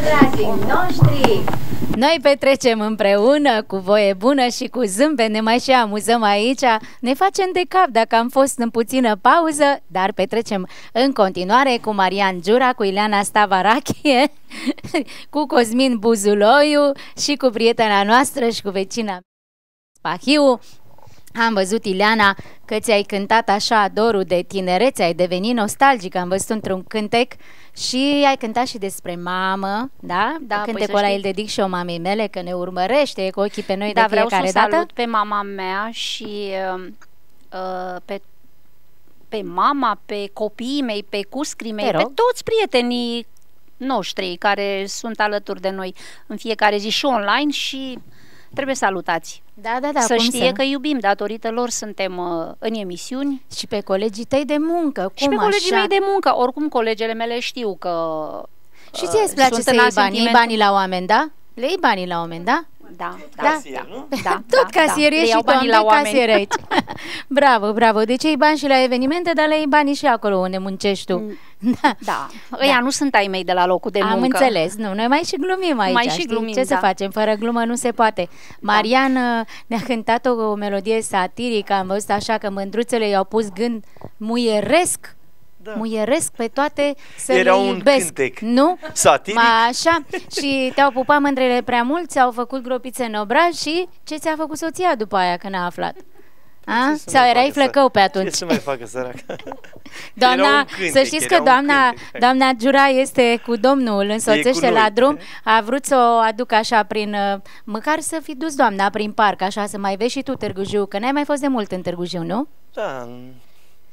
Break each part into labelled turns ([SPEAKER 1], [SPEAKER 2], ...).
[SPEAKER 1] dragii noștri! Noi petrecem împreună, cu voie bună și cu zâmbet, ne mai și amuzăm aici, ne facem de cap dacă am fost în puțină pauză, dar petrecem în continuare cu Marian Giura, cu Ileana Stavarachie, cu Cosmin Buzuloiu și cu prietena noastră și cu vecina Pahiu. Am văzut, Ileana, că ți-ai cântat așa dorul de tinerețe, ai devenit nostalgic, am văzut într-un cântec și ai cântat și despre mamă, da?
[SPEAKER 2] Da,
[SPEAKER 1] Cântecul
[SPEAKER 2] păi să
[SPEAKER 1] ăla îl dedic și o mamei mele, că ne urmărește cu ochii pe noi
[SPEAKER 2] Da,
[SPEAKER 1] de
[SPEAKER 2] vreau
[SPEAKER 1] fiecare
[SPEAKER 2] să
[SPEAKER 1] dată.
[SPEAKER 2] salut pe mama mea și uh, uh, pe, pe mama, pe copiii mei, pe cuscrii mei,
[SPEAKER 1] Te
[SPEAKER 2] pe
[SPEAKER 1] rog.
[SPEAKER 2] toți prietenii noștri care sunt alături de noi în fiecare zi și online și trebuie salutați.
[SPEAKER 1] Da, da, da,
[SPEAKER 2] să
[SPEAKER 1] cum
[SPEAKER 2] știe
[SPEAKER 1] să
[SPEAKER 2] că iubim, datorită lor suntem uh, în emisiuni
[SPEAKER 1] Și pe colegii tăi de muncă, cum
[SPEAKER 2] și pe colegii
[SPEAKER 1] așa?
[SPEAKER 2] mei de muncă. Oricum, colegele mele știu că
[SPEAKER 1] Și
[SPEAKER 2] uh,
[SPEAKER 1] ție îți place
[SPEAKER 2] sunt
[SPEAKER 1] să
[SPEAKER 2] în
[SPEAKER 1] iei
[SPEAKER 2] alt
[SPEAKER 1] bani? Iei
[SPEAKER 2] sentiment.
[SPEAKER 1] banii la oameni, da? Le iei banii la oameni, da?
[SPEAKER 2] Da, da,
[SPEAKER 3] Casier,
[SPEAKER 2] da,
[SPEAKER 3] nu?
[SPEAKER 2] da,
[SPEAKER 1] Tot
[SPEAKER 2] da,
[SPEAKER 1] casier
[SPEAKER 2] da.
[SPEAKER 1] e
[SPEAKER 2] Le
[SPEAKER 1] și
[SPEAKER 2] iau banii
[SPEAKER 1] doamne
[SPEAKER 2] la oameni.
[SPEAKER 1] casier aici. bravo, bravo. Deci iei bani și la evenimente, dar le iei banii și acolo unde muncești tu. Da.
[SPEAKER 2] Da, ăia nu sunt ai mei de la locul de
[SPEAKER 1] Am
[SPEAKER 2] muncă.
[SPEAKER 1] înțeles, nu, noi mai și glumim aici,
[SPEAKER 2] Mai și
[SPEAKER 1] știi?
[SPEAKER 2] glumim,
[SPEAKER 1] Ce să
[SPEAKER 2] da.
[SPEAKER 1] facem, fără glumă nu se poate. Marian uh, ne-a cântat o, o melodie satirică, am văzut așa că mândruțele i-au pus gând muieresc,
[SPEAKER 3] Da.
[SPEAKER 1] muieresc pe toate să
[SPEAKER 3] Era
[SPEAKER 1] le
[SPEAKER 3] un
[SPEAKER 1] iubesc,
[SPEAKER 3] cântec.
[SPEAKER 1] nu?
[SPEAKER 3] Satiric?
[SPEAKER 1] Ma, așa, și te-au pupat mândrele prea mult, ți-au făcut gropițe în obraj și ce ți-a făcut soția după aia când a aflat? A?
[SPEAKER 3] Ce să
[SPEAKER 1] Sau
[SPEAKER 3] mai
[SPEAKER 1] erai
[SPEAKER 3] facă,
[SPEAKER 1] flăcău pe
[SPEAKER 3] Ce
[SPEAKER 1] atunci?
[SPEAKER 3] să mai facă săraca?
[SPEAKER 1] Doamna,
[SPEAKER 3] Era un cântec,
[SPEAKER 1] să știți că
[SPEAKER 3] era un
[SPEAKER 1] doamna,
[SPEAKER 3] cântec.
[SPEAKER 1] doamna Giura este cu domnul, îl însoțește
[SPEAKER 3] E cu
[SPEAKER 1] la
[SPEAKER 3] noi.
[SPEAKER 1] drum, a vrut să o aducă așa prin, uh, măcar să fi dus doamna prin parc, așa să mai vezi și tu Târgu Jiu, că n-ai mai fost de mult în Târgu Jiu, nu?
[SPEAKER 3] Da,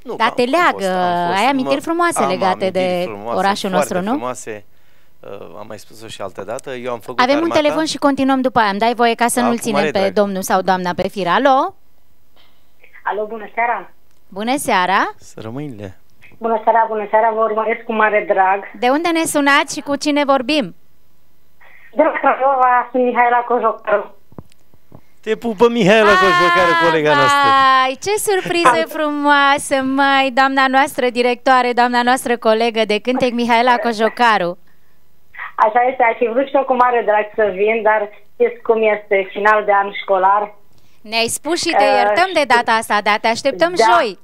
[SPEAKER 3] nu,
[SPEAKER 1] Dar
[SPEAKER 3] am-
[SPEAKER 1] te
[SPEAKER 3] am
[SPEAKER 1] leagă,
[SPEAKER 3] fost, am fost.
[SPEAKER 1] ai amintiri
[SPEAKER 3] Mă-
[SPEAKER 1] frumoase
[SPEAKER 3] am
[SPEAKER 1] legate
[SPEAKER 3] amintiri
[SPEAKER 1] de
[SPEAKER 3] frumoase,
[SPEAKER 1] orașul
[SPEAKER 3] foarte
[SPEAKER 1] nostru, nu?
[SPEAKER 3] frumoase. Uh, am mai spus-o și altă dată. Eu am făcut
[SPEAKER 1] Avem un
[SPEAKER 3] armata.
[SPEAKER 1] telefon și continuăm după aia, îmi dai voie ca să
[SPEAKER 3] Da,
[SPEAKER 1] nu-l
[SPEAKER 3] cu
[SPEAKER 1] ținem
[SPEAKER 3] mare
[SPEAKER 1] pe
[SPEAKER 3] drag.
[SPEAKER 1] domnul sau doamna pe fir. Alo?
[SPEAKER 4] Alo, bună seara!
[SPEAKER 1] Bună seara!
[SPEAKER 3] Să rămâinile.
[SPEAKER 4] Bună seara, bună seara, vă urmăresc cu mare drag.
[SPEAKER 1] De unde ne sunați și cu cine vorbim?
[SPEAKER 4] De la Craiova sunt Mihaela Cojocaru.
[SPEAKER 3] Te pupă Mihaela Coșocară, colega noastră.
[SPEAKER 1] Vai, ce surpriză frumoasă, mai, doamna noastră directoare, doamna noastră colegă de cântec, Mihaela Cojocaru.
[SPEAKER 4] Așa este, aș fi vrut și eu cu mare drag să vin, dar știți cum este final de an școlar.
[SPEAKER 1] Ne-ai spus și te
[SPEAKER 4] Uh,
[SPEAKER 1] iertăm de data asta, dar te așteptăm
[SPEAKER 4] da.
[SPEAKER 1] joi.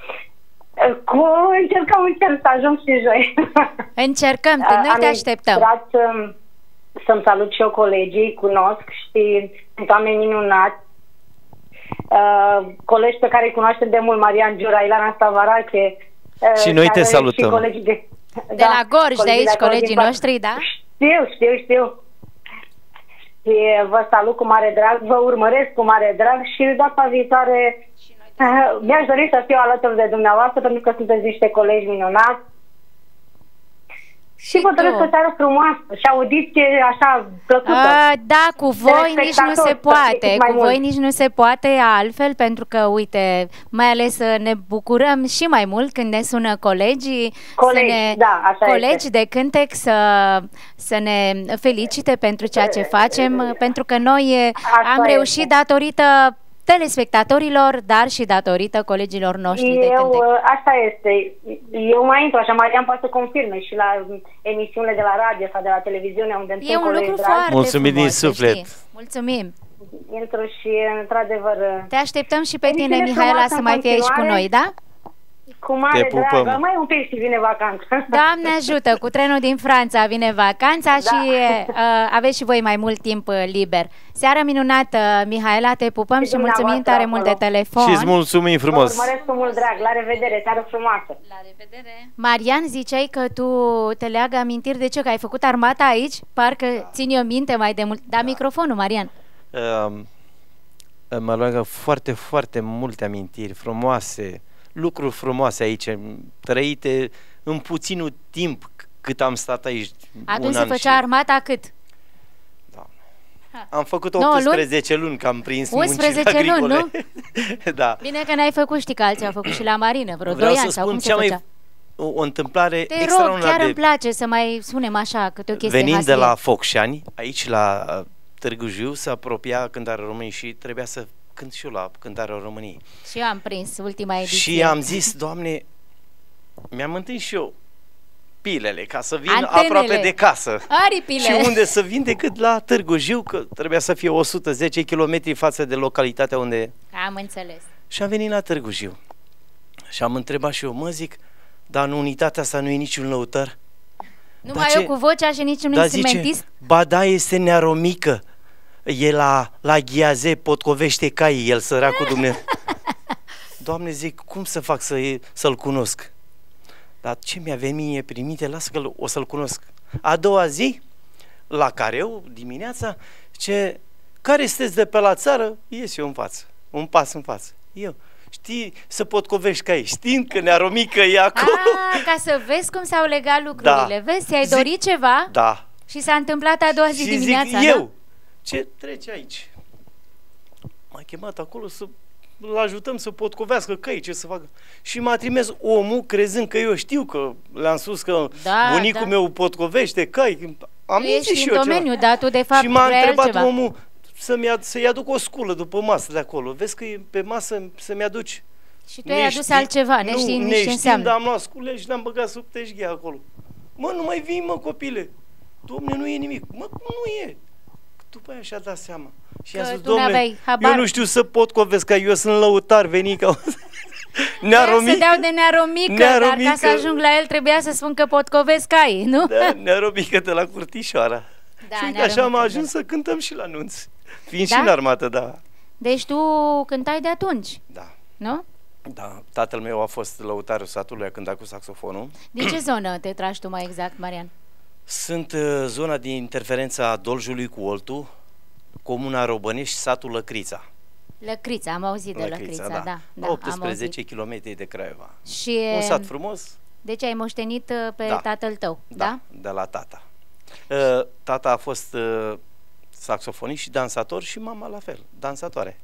[SPEAKER 4] Cu încercăm, încerc să ajung și joi.
[SPEAKER 1] Încercăm, te, noi
[SPEAKER 4] Am
[SPEAKER 1] te așteptăm.
[SPEAKER 4] intrat să- să-mi salut și eu colegii, cunosc, știi, sunt oameni minunați. Uh, colegi pe care îi cunoaștem de mult, Marian Giura, Ilana Stavarache. uh,
[SPEAKER 3] Și noi te
[SPEAKER 4] care-
[SPEAKER 3] salutăm.
[SPEAKER 4] Și colegii de,
[SPEAKER 1] De la Gorj, de aici,
[SPEAKER 4] acolo
[SPEAKER 1] colegii
[SPEAKER 4] din față.
[SPEAKER 1] noștri, da?
[SPEAKER 4] Știu, știu, știu. Și vă salut cu mare drag, vă urmăresc cu mare drag și data viitoare uh, mi-aș dori să fiu alături de dumneavoastră pentru că sunteți niște colegi minunați. Și vă
[SPEAKER 1] tu.
[SPEAKER 4] doresc o seară frumoasă și audiție așa plăcută.
[SPEAKER 1] A, da, cu voi nici nu se
[SPEAKER 4] spectatori, să
[SPEAKER 1] poate,
[SPEAKER 4] fie cât mai
[SPEAKER 1] cu voi
[SPEAKER 4] mulți.
[SPEAKER 1] nici nu se poate altfel, pentru că, uite, mai ales uh, ne bucurăm și mai mult când ne sună colegii,
[SPEAKER 4] Colegi,
[SPEAKER 1] să ne,
[SPEAKER 4] da, așa
[SPEAKER 1] colegi
[SPEAKER 4] este.
[SPEAKER 1] de cântec să, să ne felicite pentru ceea ce facem, uh, pentru că noi uh,
[SPEAKER 4] Așa
[SPEAKER 1] am reușit
[SPEAKER 4] este.
[SPEAKER 1] datorită telespectatorilor, dar și datorită colegilor noștri de
[SPEAKER 4] Eu,
[SPEAKER 1] cântec.
[SPEAKER 4] uh, asta este. Eu mai intru, așa, Marian poate să confirme și la emisiunile de la radio sau de la televiziune unde îmi
[SPEAKER 1] E
[SPEAKER 4] sunt
[SPEAKER 1] un
[SPEAKER 4] colegi
[SPEAKER 1] lucru
[SPEAKER 4] dragi.
[SPEAKER 1] foarte
[SPEAKER 3] Mulțumim din
[SPEAKER 1] frumos, să
[SPEAKER 3] suflet.
[SPEAKER 1] știi. Mulțumim.
[SPEAKER 4] Intru și, într-adevăr,
[SPEAKER 1] Te așteptăm și pe tine,
[SPEAKER 4] Emisiune
[SPEAKER 1] Mihaela,
[SPEAKER 4] frumoasă
[SPEAKER 1] să
[SPEAKER 4] în
[SPEAKER 1] mai fii aici cu
[SPEAKER 4] continuare.
[SPEAKER 1] noi, da?
[SPEAKER 4] Cu mare
[SPEAKER 3] Te pupăm.
[SPEAKER 4] drag. Mai un pic și vine vacanța.
[SPEAKER 1] Doamne ajută, cu trenul din Franța vine vacanța
[SPEAKER 4] Da.
[SPEAKER 1] și uh, aveți și voi mai mult timp uh, liber. Seara minunată, Mihaela, te pupăm
[SPEAKER 4] Și
[SPEAKER 1] și mulțumim
[SPEAKER 4] dumneavoastră
[SPEAKER 1] tare mult de
[SPEAKER 4] acolo.
[SPEAKER 1] telefon.
[SPEAKER 3] Și îți mulțumim
[SPEAKER 4] Vă
[SPEAKER 3] frumos.
[SPEAKER 4] urmăresc cu mult drag. La revedere, seară frumoasă.
[SPEAKER 2] La revedere!
[SPEAKER 1] Marian, ziceai că tu te leagă amintiri de ce? Că ai făcut armata aici? Parcă țin eu minte mai de mult. Da, microfonul, Marian.
[SPEAKER 3] Uh, mă leagă foarte, foarte multe amintiri frumoase, lucruri frumoase aici, trăite în puținul timp c- cât am stat aici.
[SPEAKER 1] Atunci
[SPEAKER 3] un
[SPEAKER 1] se
[SPEAKER 3] an
[SPEAKER 1] făcea
[SPEAKER 3] și-
[SPEAKER 1] armata cât?
[SPEAKER 3] Am făcut
[SPEAKER 1] Nouă luni?
[SPEAKER 3] 18 luni, că am prins
[SPEAKER 1] 11
[SPEAKER 3] muncile
[SPEAKER 1] luni,
[SPEAKER 3] agricole. da.
[SPEAKER 1] Bine că n-ai făcut, știi că alții au făcut și la marină, vreo
[SPEAKER 3] Vreau
[SPEAKER 1] 2
[SPEAKER 3] să
[SPEAKER 1] ani sau
[SPEAKER 3] spun
[SPEAKER 1] cum se
[SPEAKER 3] cea mai
[SPEAKER 1] făcea.
[SPEAKER 3] o, o întâmplare
[SPEAKER 1] Te rog,
[SPEAKER 3] extraordinar
[SPEAKER 1] chiar
[SPEAKER 3] de
[SPEAKER 1] îmi place să mai spunem așa câte o chestie
[SPEAKER 3] Venind de
[SPEAKER 1] hasie.
[SPEAKER 3] la Focșani, aici la uh, Târgu Jiu, se apropia Cântarea României și trebuia să cânt și eu la Cântarea României.
[SPEAKER 1] Și eu am prins ultima ediție.
[SPEAKER 3] Și am zis, Doamne, mi-am întâlnit și eu pilele, ca să vin
[SPEAKER 1] Antenele.
[SPEAKER 3] aproape de casă.
[SPEAKER 1] Aripile.
[SPEAKER 3] Și unde să vin decât la Târgu Jiu, că trebuia să fie 110 km față de localitatea unde...
[SPEAKER 1] Am înțeles.
[SPEAKER 3] Și am venit la Târgu Jiu. Și am întrebat și eu, mă zic, dar în unitatea asta nu e niciun lăutar?
[SPEAKER 1] Numai
[SPEAKER 3] ce-
[SPEAKER 1] eu cu vocea și niciun
[SPEAKER 3] Dar
[SPEAKER 1] instrumentist?
[SPEAKER 3] ba da, este nearomică. E la, la Ghiaze, potcovește cai, el săracul Dumnezeu. Doamne, zic, cum să fac să, să-l cunosc? Dar ce mi-a venit mie prin minte, lasă că o să-l cunosc. A doua zi, la careu, dimineața, ce, care sunteți de pe la țară? Ies eu în față, un pas în față. Eu, știi, să potcovești cai, știind că nearomică e acolo.
[SPEAKER 1] Ah, ca să vezi cum s-au legat lucrurile.
[SPEAKER 3] Da.
[SPEAKER 1] Vezi, ți-ai
[SPEAKER 3] Zic-
[SPEAKER 1] dorit ceva
[SPEAKER 3] Da,
[SPEAKER 1] și s-a întâmplat a doua zi
[SPEAKER 3] și
[SPEAKER 1] dimineața,
[SPEAKER 3] zic,
[SPEAKER 1] da?
[SPEAKER 3] eu, ce trece aici? M-a chemat acolo să îl ajutăm să potcovească căi, ce să facă. Și m-a trimis omul crezând că eu știu că le-am spus că
[SPEAKER 1] Da,
[SPEAKER 3] bunicul
[SPEAKER 1] da.
[SPEAKER 3] meu potcovește cai. Am
[SPEAKER 1] Tu
[SPEAKER 3] mințit
[SPEAKER 1] ești
[SPEAKER 3] și
[SPEAKER 1] în
[SPEAKER 3] eu
[SPEAKER 1] domeniu,
[SPEAKER 3] ceva.
[SPEAKER 1] dar tu de fapt
[SPEAKER 3] și m-a
[SPEAKER 1] vrei
[SPEAKER 3] întrebat
[SPEAKER 1] altceva.
[SPEAKER 3] omul să-mi ad- să-i aduc o sculă după masă de acolo. Vezi că e pe masă să-mi aduci.
[SPEAKER 1] Și tu ai adus
[SPEAKER 3] Neștiind-
[SPEAKER 1] altceva,
[SPEAKER 3] nu,
[SPEAKER 1] neștiind nici ce
[SPEAKER 3] neștiind,
[SPEAKER 1] înseamnă.
[SPEAKER 3] dar am luat scule și le-am băgat sub teșghea acolo. Mă, nu mai vii, mă, copile. Domne, nu e nimic. Mă, cum nu e? După aia și-a dat seama. Și
[SPEAKER 1] Că
[SPEAKER 3] a zis,
[SPEAKER 1] tu
[SPEAKER 3] domne,
[SPEAKER 1] n-aveai habar."
[SPEAKER 3] eu nu știu să pot covesc, că eu sunt lăutar, veni ca...
[SPEAKER 1] Trebuia să
[SPEAKER 3] Nearomică.
[SPEAKER 1] deau de nearomică, dar ca
[SPEAKER 3] Nearomică.
[SPEAKER 1] să ajung la el trebuia să spun că pot covesc cai, nu?
[SPEAKER 3] Da, nearomică de la Curtișoara.
[SPEAKER 1] Da,
[SPEAKER 3] și uite, așa am
[SPEAKER 1] nearomică,
[SPEAKER 3] ajuns
[SPEAKER 1] da.
[SPEAKER 3] să cântăm și la nunți. Fiind
[SPEAKER 1] Da?
[SPEAKER 3] și în armată, da.
[SPEAKER 1] Deci tu cântai de atunci,
[SPEAKER 3] Da.
[SPEAKER 1] nu?
[SPEAKER 3] Da, tatăl meu a fost lăutarul satului, a cântat cu saxofonul.
[SPEAKER 1] Din ce zonă te tragi tu mai exact, Marian?
[SPEAKER 3] Sunt uh, zona din interferența Doljului cu Oltu, comuna Robănești, satul Lăcrița.
[SPEAKER 1] Lăcrița, am auzit de Lăcrița, da. da, da am
[SPEAKER 3] 18 km de Craiova.
[SPEAKER 1] auzit. Și
[SPEAKER 3] Un sat frumos,
[SPEAKER 1] deci ai moștenit uh, pe
[SPEAKER 3] Da.
[SPEAKER 1] tatăl tău, da?
[SPEAKER 3] da, de la tata. Uh, Tata a fost uh, saxofonist și dansator și mama la fel, dansatoare.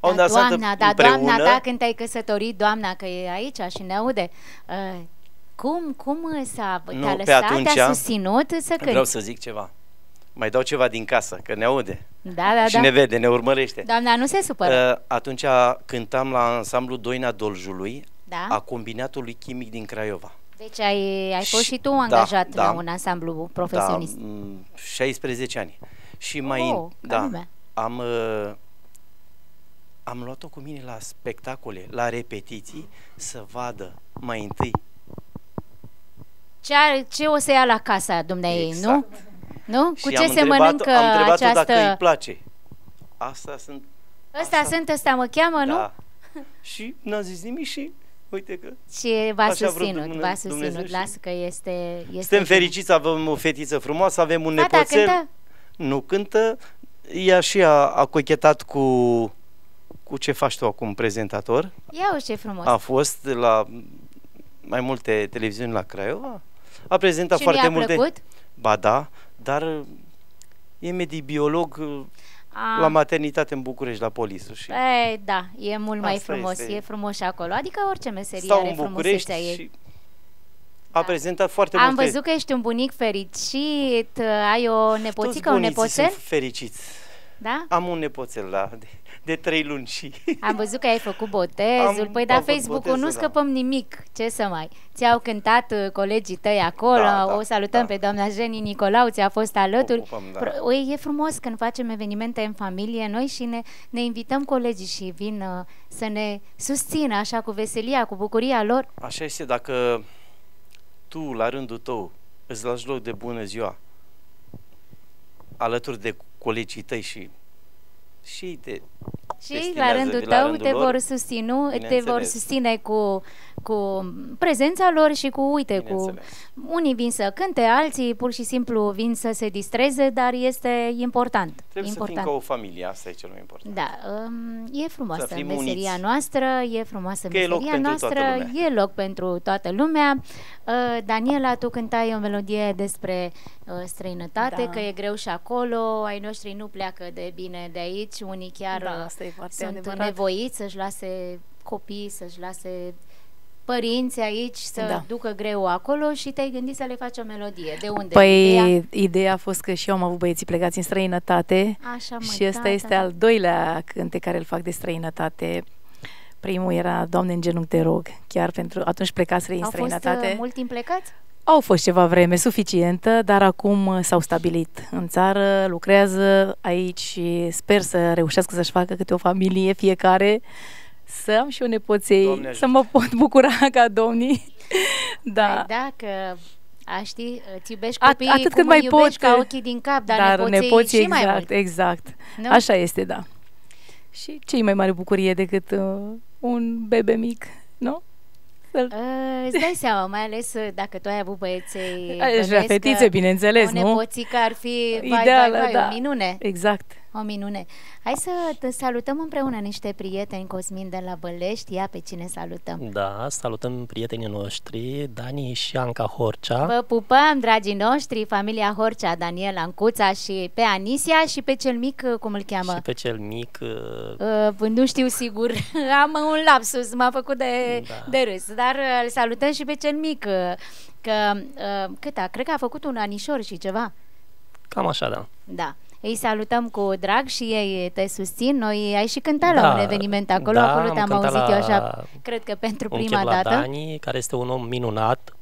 [SPEAKER 3] Au
[SPEAKER 1] Da,
[SPEAKER 3] dansat
[SPEAKER 1] doamna, da,
[SPEAKER 3] împreună.
[SPEAKER 1] doamna ta când te-ai căsătorit, doamna, că e aici și ne aude, uh, cum, cum s-a,
[SPEAKER 3] Nu,
[SPEAKER 1] te-a
[SPEAKER 3] pe
[SPEAKER 1] lăsat,
[SPEAKER 3] atunci
[SPEAKER 1] te-a susținut să cânti?
[SPEAKER 3] Vreau să zic ceva. Mai dau ceva din casă, că ne aude.
[SPEAKER 1] Da, da,
[SPEAKER 3] și
[SPEAKER 1] da.
[SPEAKER 3] ne vede, ne urmărește.
[SPEAKER 1] Doamna nu se supără.
[SPEAKER 3] Uh, Atunci cântam la ansamblu Doina Doljului,
[SPEAKER 1] Da?
[SPEAKER 3] a combinatului chimic din Craiova.
[SPEAKER 1] Deci ai, ai fost și tu
[SPEAKER 3] Da,
[SPEAKER 1] angajat
[SPEAKER 3] da.
[SPEAKER 1] la un ansamblu profesionist.
[SPEAKER 3] Da, m, 16 ani. Și mai
[SPEAKER 1] Oh,
[SPEAKER 3] în-
[SPEAKER 1] ca
[SPEAKER 3] da,
[SPEAKER 1] lumea.
[SPEAKER 3] am uh, am luat-o cu mine la spectacole, la repetiții, să vadă mai întâi.
[SPEAKER 1] Ce, are, ce o să ia la casa dumneai,
[SPEAKER 3] Exact.
[SPEAKER 1] nu? Nu? Cu
[SPEAKER 3] și
[SPEAKER 1] ce
[SPEAKER 3] am
[SPEAKER 1] se
[SPEAKER 3] întrebat,
[SPEAKER 1] mănâncă
[SPEAKER 3] am întrebat
[SPEAKER 1] această...
[SPEAKER 3] dacă îi place. Asta sunt
[SPEAKER 1] Ăsta
[SPEAKER 3] Asta-
[SPEAKER 1] sunt, ăsta mă cheamă, nu?
[SPEAKER 3] Da. și n-a zis nimic și uite că
[SPEAKER 1] Și v-a
[SPEAKER 3] Așa a vrut
[SPEAKER 1] susținut,
[SPEAKER 3] Dumnezeu-
[SPEAKER 1] v-a susținut.
[SPEAKER 3] Dumnezeu și-
[SPEAKER 1] Lasă că este... este
[SPEAKER 3] suntem
[SPEAKER 1] bine.
[SPEAKER 3] fericiți, avem o fetiță frumoasă, avem un
[SPEAKER 1] Fata
[SPEAKER 3] nepoțel.
[SPEAKER 1] cântă?
[SPEAKER 3] Nu cântă, ea și a, a cochetat cu cu ce faci tu acum, prezentator.
[SPEAKER 1] Ia uite ce frumos.
[SPEAKER 3] A fost la mai multe televiziuni la Craiova. A prezentat
[SPEAKER 1] și
[SPEAKER 3] foarte
[SPEAKER 1] mi-a
[SPEAKER 3] multe.
[SPEAKER 1] plăcut?
[SPEAKER 3] Ba da, dar uh, e medic-biolog uh,
[SPEAKER 1] A,
[SPEAKER 3] la maternitate în București, la Polisu. Și
[SPEAKER 1] Ei, da, e mult mai
[SPEAKER 3] Asta
[SPEAKER 1] frumos,
[SPEAKER 3] este.
[SPEAKER 1] e frumos și acolo. Adică orice meserie
[SPEAKER 3] stau
[SPEAKER 1] are
[SPEAKER 3] în București
[SPEAKER 1] frumusețea ei.
[SPEAKER 3] și a
[SPEAKER 1] Da.
[SPEAKER 3] prezentat foarte
[SPEAKER 1] Am
[SPEAKER 3] multe.
[SPEAKER 1] văzut că ești un bunic fericit, ai o
[SPEAKER 3] Toți
[SPEAKER 1] nepoțică, un
[SPEAKER 3] bunicii
[SPEAKER 1] nepoțel?
[SPEAKER 3] sunt fericiți.
[SPEAKER 1] Da?
[SPEAKER 3] Am un nepoțel, da, de, de trei luni și...
[SPEAKER 1] Am văzut că ai făcut botezul.
[SPEAKER 3] Am
[SPEAKER 1] păi da,
[SPEAKER 3] făcut
[SPEAKER 1] Facebook-ul
[SPEAKER 3] botezul,
[SPEAKER 1] nu
[SPEAKER 3] da.
[SPEAKER 1] scăpăm nimic. Ce să mai... Ți-au cântat uh, colegii tăi acolo.
[SPEAKER 3] Da, da,
[SPEAKER 1] o salutăm
[SPEAKER 3] da.
[SPEAKER 1] pe doamna Jeni Nicolau, ți-a fost alături.
[SPEAKER 3] Ocupăm, da.
[SPEAKER 1] Pro- Ui, E frumos când facem evenimente în familie noi și ne, ne invităm colegii și vin uh, să ne susțină așa cu veselia, cu bucuria lor.
[SPEAKER 3] Așa este, dacă tu, la rândul tău, îți lași loc de bună ziua alături de colegii tăi și și ei te
[SPEAKER 1] Și
[SPEAKER 3] Destinează
[SPEAKER 1] la rândul
[SPEAKER 3] la
[SPEAKER 1] tău
[SPEAKER 3] rândul
[SPEAKER 1] te
[SPEAKER 3] lor,
[SPEAKER 1] vor susținu, te vor
[SPEAKER 3] bineînțeles.
[SPEAKER 1] susține cu, cu prezența lor și cu, uite, cu
[SPEAKER 3] Bineînțeles.
[SPEAKER 1] unii vin să cânte, alții pur și simplu vin să se distreze, dar este important.
[SPEAKER 3] Trebuie
[SPEAKER 1] important.
[SPEAKER 3] să fim ca o familie, asta e cel mai important.
[SPEAKER 1] Da, um, e frumoasă
[SPEAKER 3] Să fim
[SPEAKER 1] meseria
[SPEAKER 3] uniți.
[SPEAKER 1] noastră, e frumoasă
[SPEAKER 3] Că e loc
[SPEAKER 1] meseria
[SPEAKER 3] pentru toată
[SPEAKER 1] noastră,
[SPEAKER 3] lumea.
[SPEAKER 1] e loc pentru toată lumea. Uh, Daniela, tu cântai o melodie despre uh, străinătate,
[SPEAKER 5] Da.
[SPEAKER 1] că e greu și acolo, ai noștri nu pleacă de bine de aici, unii chiar
[SPEAKER 5] Da,
[SPEAKER 1] uh,
[SPEAKER 5] asta e foarte
[SPEAKER 1] sunt
[SPEAKER 5] adevărat.
[SPEAKER 1] nevoiți să-și lase copii, să-și lase părinți aici să
[SPEAKER 5] Da.
[SPEAKER 1] ducă greu acolo și te-ai gândit să le faci o melodie. De unde? Ideea?
[SPEAKER 5] Păi, ideea a fost că și eu am avut băieții plecați în străinătate
[SPEAKER 1] Așa, măi,
[SPEAKER 5] și ăsta
[SPEAKER 1] da,
[SPEAKER 5] este
[SPEAKER 1] da, da.
[SPEAKER 5] al doilea cânte care îl fac de străinătate. Primul era Doamne în genunchi te rog, chiar pentru atunci plecați în
[SPEAKER 1] Au fost
[SPEAKER 5] străinătate.
[SPEAKER 1] uh, mult timp plecați?
[SPEAKER 5] Au fost ceva vreme suficientă, dar acum uh, s-au stabilit în țară, lucrează aici și sper să reușească să-și facă câte o familie fiecare, să am și o nepoței,
[SPEAKER 3] Doamne ajută.
[SPEAKER 5] să mă pot bucura ca domnii. da.
[SPEAKER 1] Păi da, că a ști, îți iubești
[SPEAKER 5] At-
[SPEAKER 1] copiii
[SPEAKER 5] atât
[SPEAKER 1] cum
[SPEAKER 5] cât mai
[SPEAKER 1] îi iubești
[SPEAKER 5] pot,
[SPEAKER 1] ca ochii din cap, dar,
[SPEAKER 5] dar
[SPEAKER 1] nepoții,
[SPEAKER 5] nepoții
[SPEAKER 1] și mai
[SPEAKER 5] exact,
[SPEAKER 1] mult.
[SPEAKER 5] exact.
[SPEAKER 1] Nu?
[SPEAKER 5] Așa este, da. Și ce mai mare bucurie decât uh, un bebe mic, nu? Să-l...
[SPEAKER 1] Uh, îți dai seama, mai ales uh, dacă tu ai avut băieței
[SPEAKER 5] Aș vrea
[SPEAKER 1] bănuiesc
[SPEAKER 5] fetițe,
[SPEAKER 1] că
[SPEAKER 5] bineînțeles,
[SPEAKER 1] o
[SPEAKER 5] nu?
[SPEAKER 1] nepoțică ar fi, vai,
[SPEAKER 5] Ideală,
[SPEAKER 1] vai, vai,
[SPEAKER 5] da.
[SPEAKER 1] o minune.
[SPEAKER 5] Exact.
[SPEAKER 1] O minune. Hai să te salutăm împreună niște prieteni, Cosmin de la Bălești. Ia pe cine salutăm.
[SPEAKER 6] Da, salutăm prietenii noștri, Dani și Anca Horcea.
[SPEAKER 1] Vă pupăm, dragii noștri, familia Horcea, Daniel Ancuța și pe Anisia și pe cel mic, uh, cum îl cheamă?
[SPEAKER 6] Și pe cel mic, uh,
[SPEAKER 1] Uh, nu știu sigur, am un lapsus, m-a făcut de,
[SPEAKER 6] Da.
[SPEAKER 1] de râs, dar uh, îl salutăm și pe cel mic, uh, că uh, cât a, cred că a făcut un anișor și ceva.
[SPEAKER 6] cam așa, da.
[SPEAKER 1] Da. Îi salutăm cu drag și ei te susțin. Noi ai și cântat la
[SPEAKER 6] Da,
[SPEAKER 1] un eveniment acolo,
[SPEAKER 6] da,
[SPEAKER 1] acolo
[SPEAKER 6] am
[SPEAKER 1] te-am
[SPEAKER 6] cântat
[SPEAKER 1] auzit eu
[SPEAKER 6] la
[SPEAKER 1] așa, cred că pentru
[SPEAKER 6] un
[SPEAKER 1] prima
[SPEAKER 6] chef la
[SPEAKER 1] dată.
[SPEAKER 6] Dani, care este un om minunat,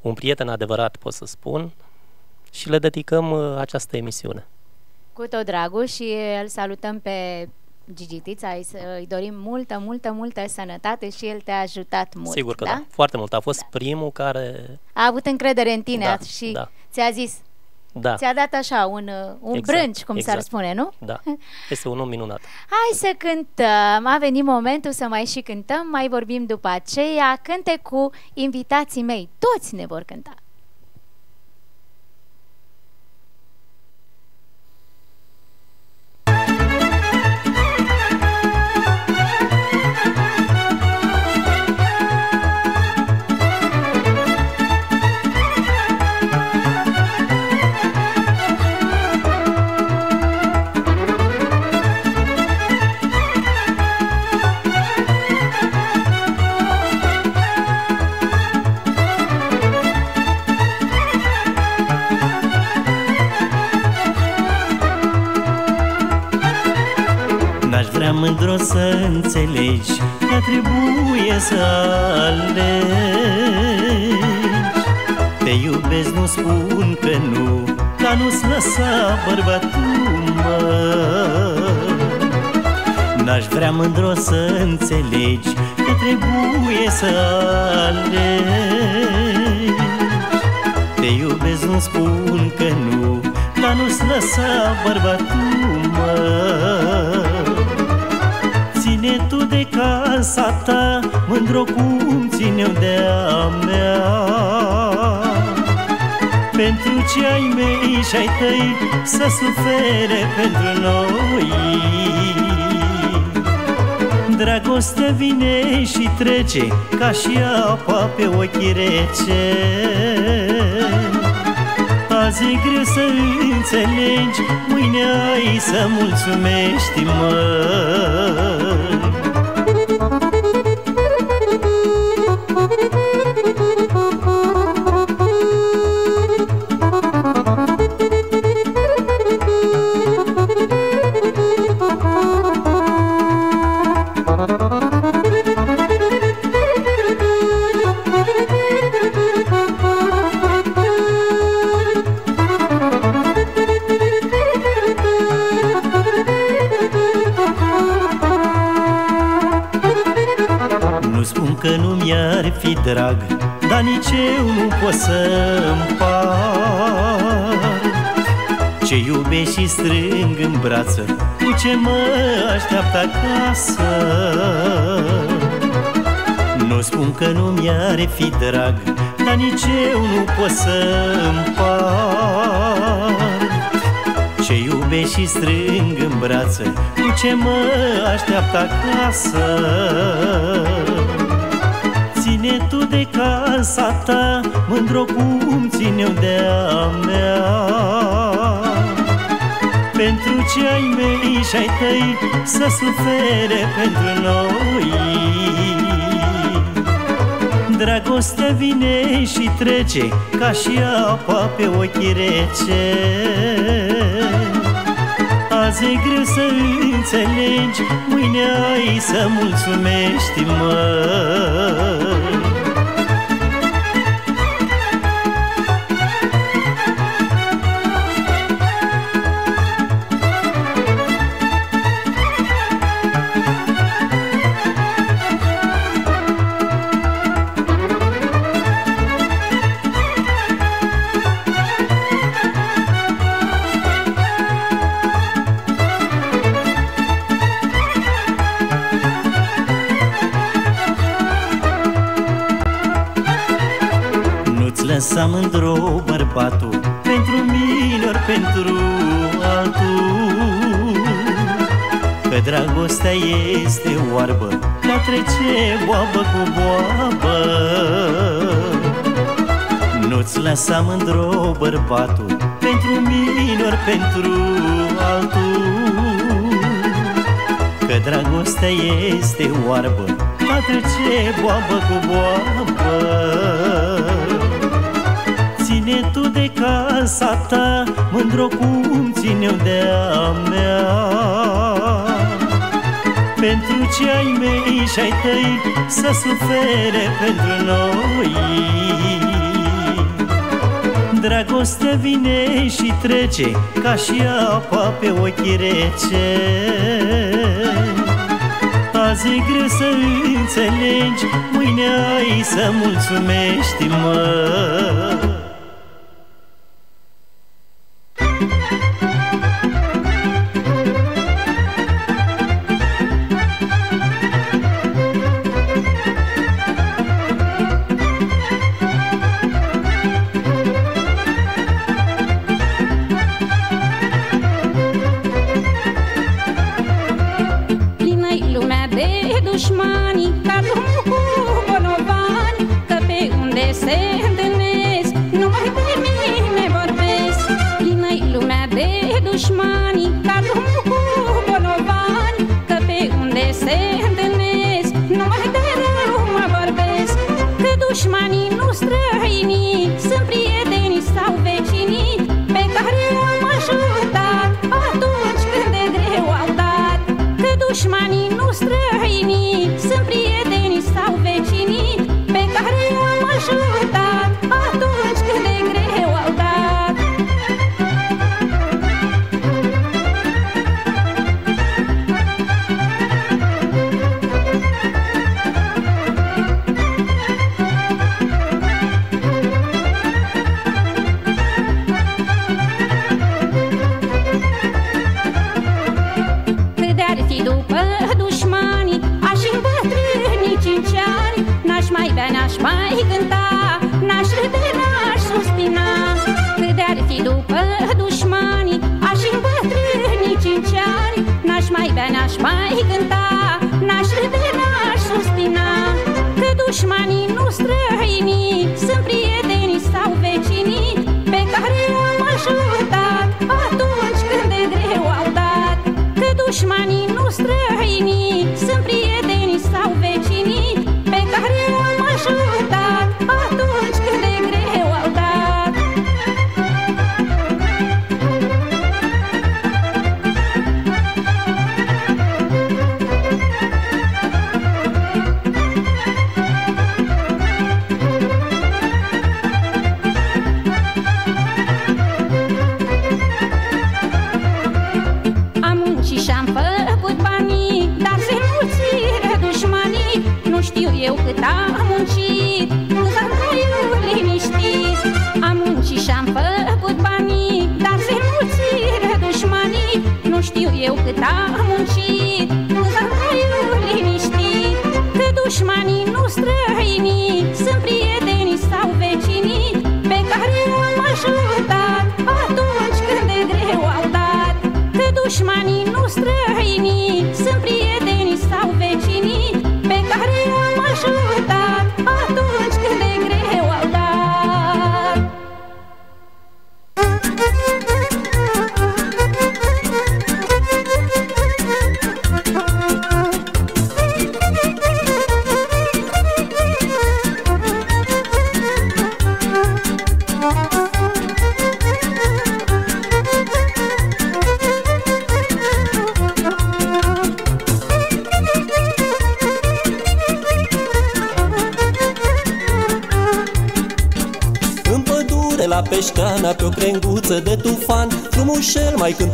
[SPEAKER 6] un prieten adevărat, pot să spun, și le dedicăm uh, această emisiune.
[SPEAKER 1] Cu tot dragul și îl salutăm pe Gigi Tița, îi, îi dorim multă, multă, multă sănătate și el te-a ajutat mult.
[SPEAKER 6] Sigur că
[SPEAKER 1] da?
[SPEAKER 6] da? foarte mult. A fost primul care,
[SPEAKER 1] A avut încredere în tine
[SPEAKER 6] Da,
[SPEAKER 1] și
[SPEAKER 6] da.
[SPEAKER 1] ți-a zis,
[SPEAKER 6] da,
[SPEAKER 1] ți-a dat așa un, uh, un
[SPEAKER 6] Exact,
[SPEAKER 1] brânci, cum s-ar
[SPEAKER 6] exact.
[SPEAKER 1] spune, nu?
[SPEAKER 6] da, este un om minunat.
[SPEAKER 1] Hai să cântăm, a venit momentul să mai și cântăm, mai vorbim după aceea, cânte cu invitații mei, toți ne vor cânta.
[SPEAKER 7] N-aș vrea mândru să înțelegi Că trebuie să alegi. Te iubesc, nu spun că nu Dar nu-ți lăsa bărbatul mă N-aș vrea mândru să înțelegi Că trebuie să alegi. Te iubesc, nu spun că nu Dar nu-ți lăsa bărbatul mă casa ta Mândro cum țin eu de a mea. Pentru ce ai mei și ai tăi Să sufere pentru noi? Dragostea vine și trece Ca și apa pe ochii rece. Azi e greu să înțelegi Mâine ai să mulțumești, măi drag Dar nici eu nu pot să împart Ce iubesc și strâng în brață Cu ce mă așteaptă acasă. Nu spun că nu mi-ar fi drag Dar nici eu nu pot să împart ce iubesc și strâng în brață Cu ce mă așteaptă acasă Ține tu de casa ta Mândro cum țin eu de a mea. Pentru ce ai mei și ai tăi Să sufere pentru noi? Dragostea vine și trece Ca și apa pe ochii rece. Azi e greu să înțelegi Mâine ai să mulțumești, măi mândro bărbatul Pentru mine ori pentru altul. Că dragostea este oarbă La trece boabă cu boabă. Nu-ți lăsa mândro bărbatul Pentru mine ori pentru altul. Că dragostea este oarbă Va trece boabă cu boabă Ține tu de casa ta Mândro cum țin eu de-a mea. Pentru ce ai mei și ai tăi Să sufere pentru noi. Dragostea vine și trece Ca și apa pe ochii rece. Azi e greu să înțelegi Mâine ai să mulțumești, mă
[SPEAKER 8] n-aș mai cânta N-aș râde, n-aș suspina. Cât de-ar fi după dușmanii Aș îmbătrâni cinci ani. N-aș mai bea, n-aș mai cânta N-aș râde, n-aș suspina. Că dușmanii nu străinii Sunt prietenii sau vecinii Pe care am ajutat Atunci când de greu au dat. Că dușmanii nu străinii dușmanii nu străinii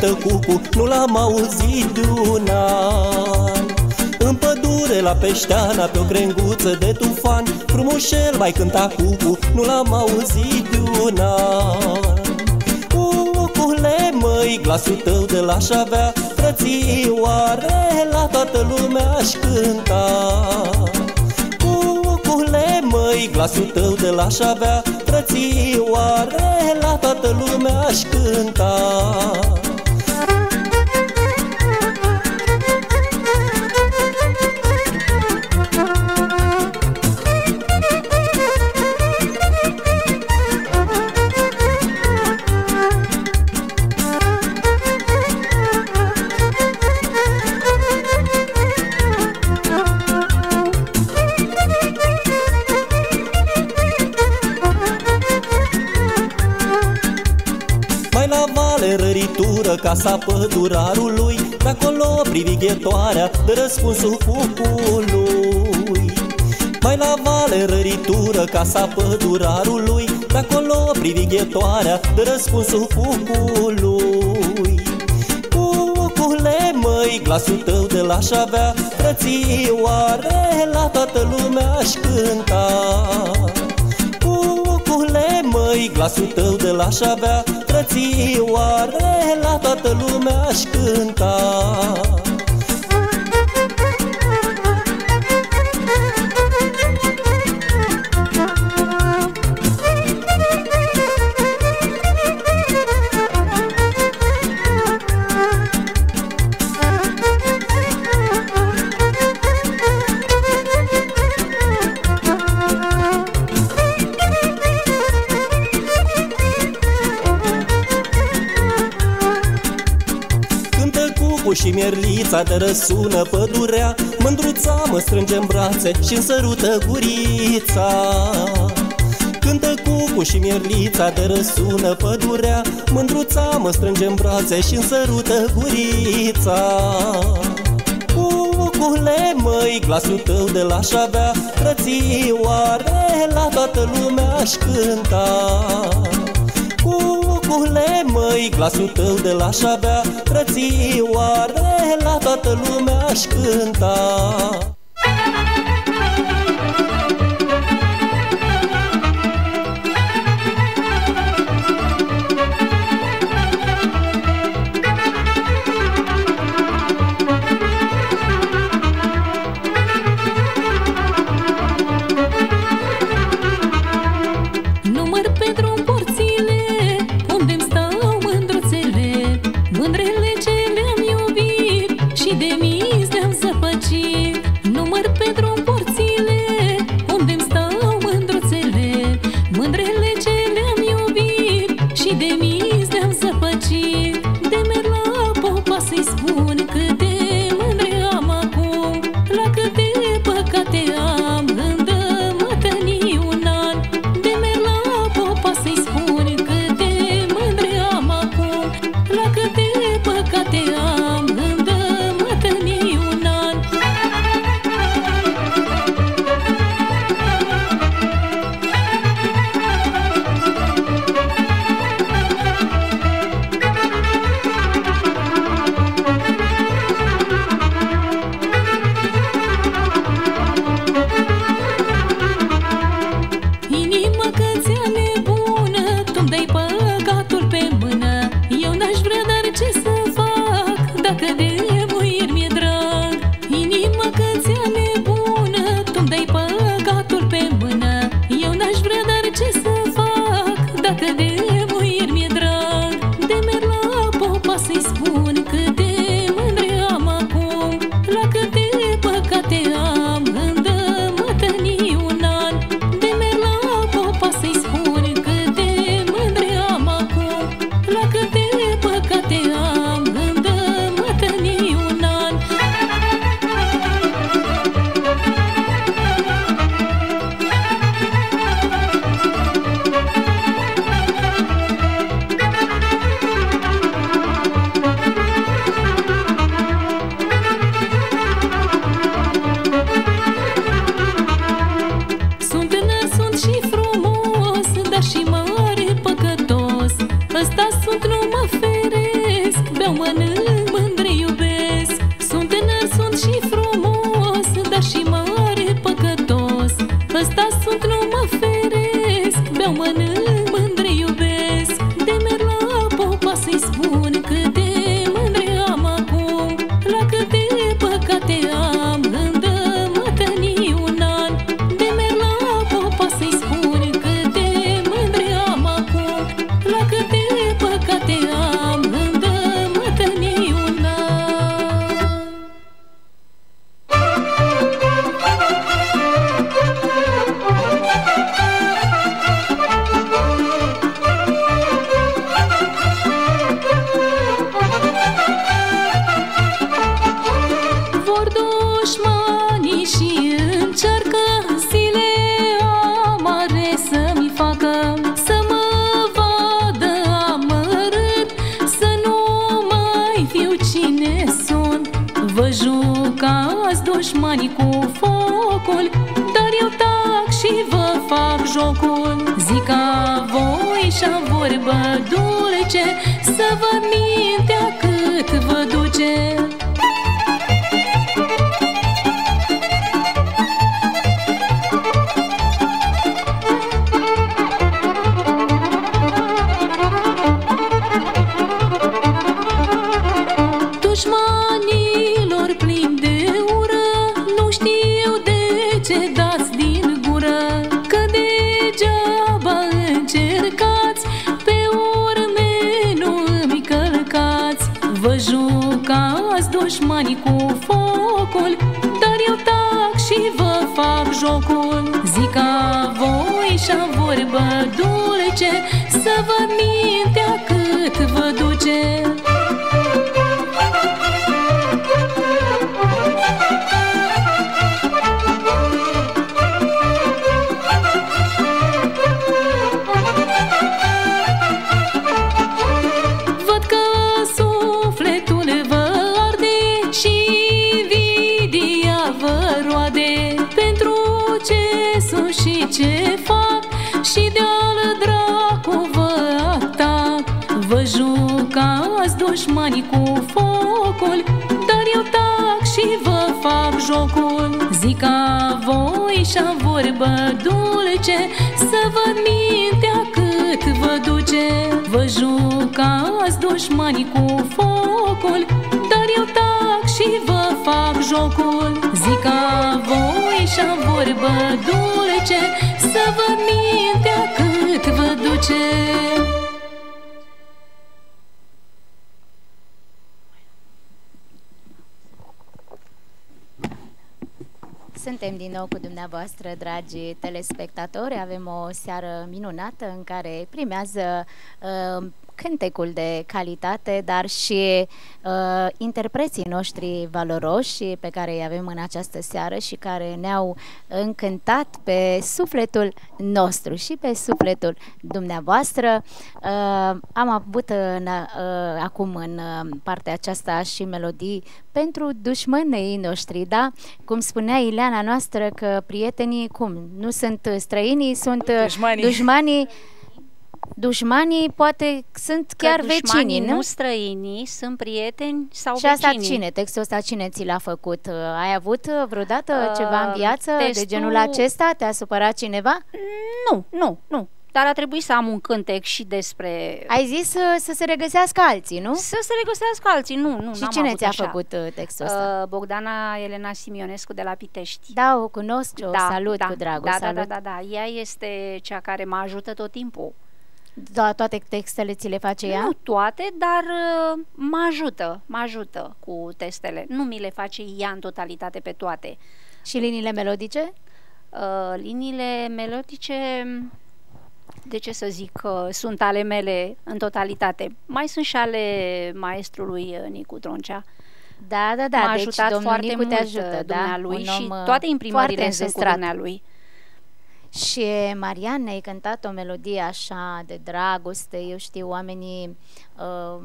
[SPEAKER 9] cântă cucu Nu l-am auzit de un an. În pădure la peșteana Pe o crenguță de tufan Frumușel mai cânta cucu Nu l-am auzit de un an. Cucule măi, glasul tău de l-aș avea Frățioare, la toată lumea aș cânta. Cucule măi,
[SPEAKER 5] glasul tău de l-aș avea frățioare La toată lumea aș cânta. casa pădurarului Pe acolo privighetoarea de răspunsul focului Mai la vale răritură casa pădurarului Pe acolo privighetoarea de răspunsul focului Ocule măi, glasul tău de l-aș avea Frățioare, la toată lumea aș cânta. Ocule măi, glasul tău de l-aș avea bunățioare La toată lumea aș cânta. Dulceața de răsună pădurea Mândruța mă strânge în brațe și îmi sărută gurița. Cântă cucu și mierlița de răsună pădurea Mândruța mă strânge în brațe și îmi sărută gurița. Cucule măi, glasul tău de l-aș Frățioare, la toată lumea aș cânta. Ule, măi, glasul tău de la șabea Frățioare, la toată lumea aș cânta. Voi și-a vorbă dulce Să vă mintea cât vă duce Să vă mintea cât vă duce. Văd că sufletul vă arde și invidia vă roade. Pentru ce sunt și ce fac și de-al dușmanii cu focul Dar eu tac și vă fac jocul. Zic ca voi și-a vorbă dulce Să vă mintea cât vă duce. Vă jucați dușmanii cu focul Dar eu tac și vă fac jocul. Zic ca voi și-a vorbă dulce Să vă mintea cât vă duce
[SPEAKER 1] Suntem din nou cu dumneavoastră, dragi telespectatori. Avem o seară minunată în care primează uh, cântecul de calitate, dar și uh, interpreții noștri valoroși pe care îi avem în această seară și care ne-au încântat pe sufletul nostru și pe sufletul dumneavoastră. Uh, am avut în, uh, acum în uh, partea aceasta și melodii pentru dușmânii noștri, da? Cum spunea Ileana noastră că prietenii, cum, nu sunt străinii, sunt uh,
[SPEAKER 10] Dușmanii.
[SPEAKER 1] dușmanii Dușmanii poate sunt chiar
[SPEAKER 2] că dușmanii,
[SPEAKER 1] vecinii, nu?
[SPEAKER 2] nu străinii, sunt prieteni sau
[SPEAKER 1] Și asta
[SPEAKER 2] vecinii.
[SPEAKER 1] cine? Textul ăsta cine ți l-a făcut? Uh, Ai avut uh, vreodată
[SPEAKER 2] Uh,
[SPEAKER 1] ceva în viață de
[SPEAKER 2] textul-
[SPEAKER 1] genul acesta? Te-a supărat cineva?
[SPEAKER 2] Nu, nu, nu. Dar a trebuit să am un cântec și despre...
[SPEAKER 1] Ai zis uh, să se regăsească alții, nu?
[SPEAKER 2] Să se regăsească alții, nu, nu.
[SPEAKER 1] Și
[SPEAKER 2] n-am
[SPEAKER 1] cine
[SPEAKER 2] avut
[SPEAKER 1] ți-a
[SPEAKER 2] așa.
[SPEAKER 1] făcut uh, textul ăsta?
[SPEAKER 2] Uh, Bogdana Elena Simionescu de la Pitești.
[SPEAKER 1] Da, o cunosc și o salut cu dragul.
[SPEAKER 2] Da, da,
[SPEAKER 1] salut.
[SPEAKER 2] da, da, da. Ea este cea care mă ajută tot timpul.
[SPEAKER 1] Da, toate textele ți le face ea?
[SPEAKER 2] Nu toate, dar uh, mă ajută, mă ajută cu testele. Nu mi le face ea în totalitate pe toate.
[SPEAKER 1] Și liniile melodice?
[SPEAKER 2] Uh, liniile melodice, de ce să zic, uh, sunt ale mele în totalitate. Mai sunt și ale maestrului uh, Nicu Troncea.
[SPEAKER 1] Da, da, da.
[SPEAKER 2] M-a
[SPEAKER 1] deci
[SPEAKER 2] ajutat
[SPEAKER 1] domnul
[SPEAKER 2] foarte
[SPEAKER 1] Nicu
[SPEAKER 2] mult
[SPEAKER 1] te ajută,
[SPEAKER 2] uh,
[SPEAKER 1] da?
[SPEAKER 2] dumnealui
[SPEAKER 1] Un
[SPEAKER 2] și
[SPEAKER 1] om, uh,
[SPEAKER 2] toate imprimările
[SPEAKER 1] foarte
[SPEAKER 2] sunt cu
[SPEAKER 1] înzestrat.
[SPEAKER 2] dumnealui.
[SPEAKER 1] Și Marian ne-ai cântat o melodie așa de dragoste, eu știu, oamenii uh,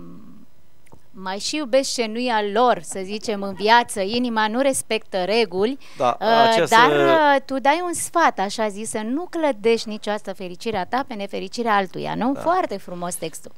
[SPEAKER 1] mai și iubesc ce nu e al lor, să zicem, în viață, inima nu respectă reguli,
[SPEAKER 3] Da,
[SPEAKER 1] uh,
[SPEAKER 3] această-
[SPEAKER 1] dar uh, tu dai un sfat, așa zis, să nu clădești niciodată fericirea ta pe nefericirea altuia, nu?
[SPEAKER 3] Da.
[SPEAKER 1] Foarte frumos textul.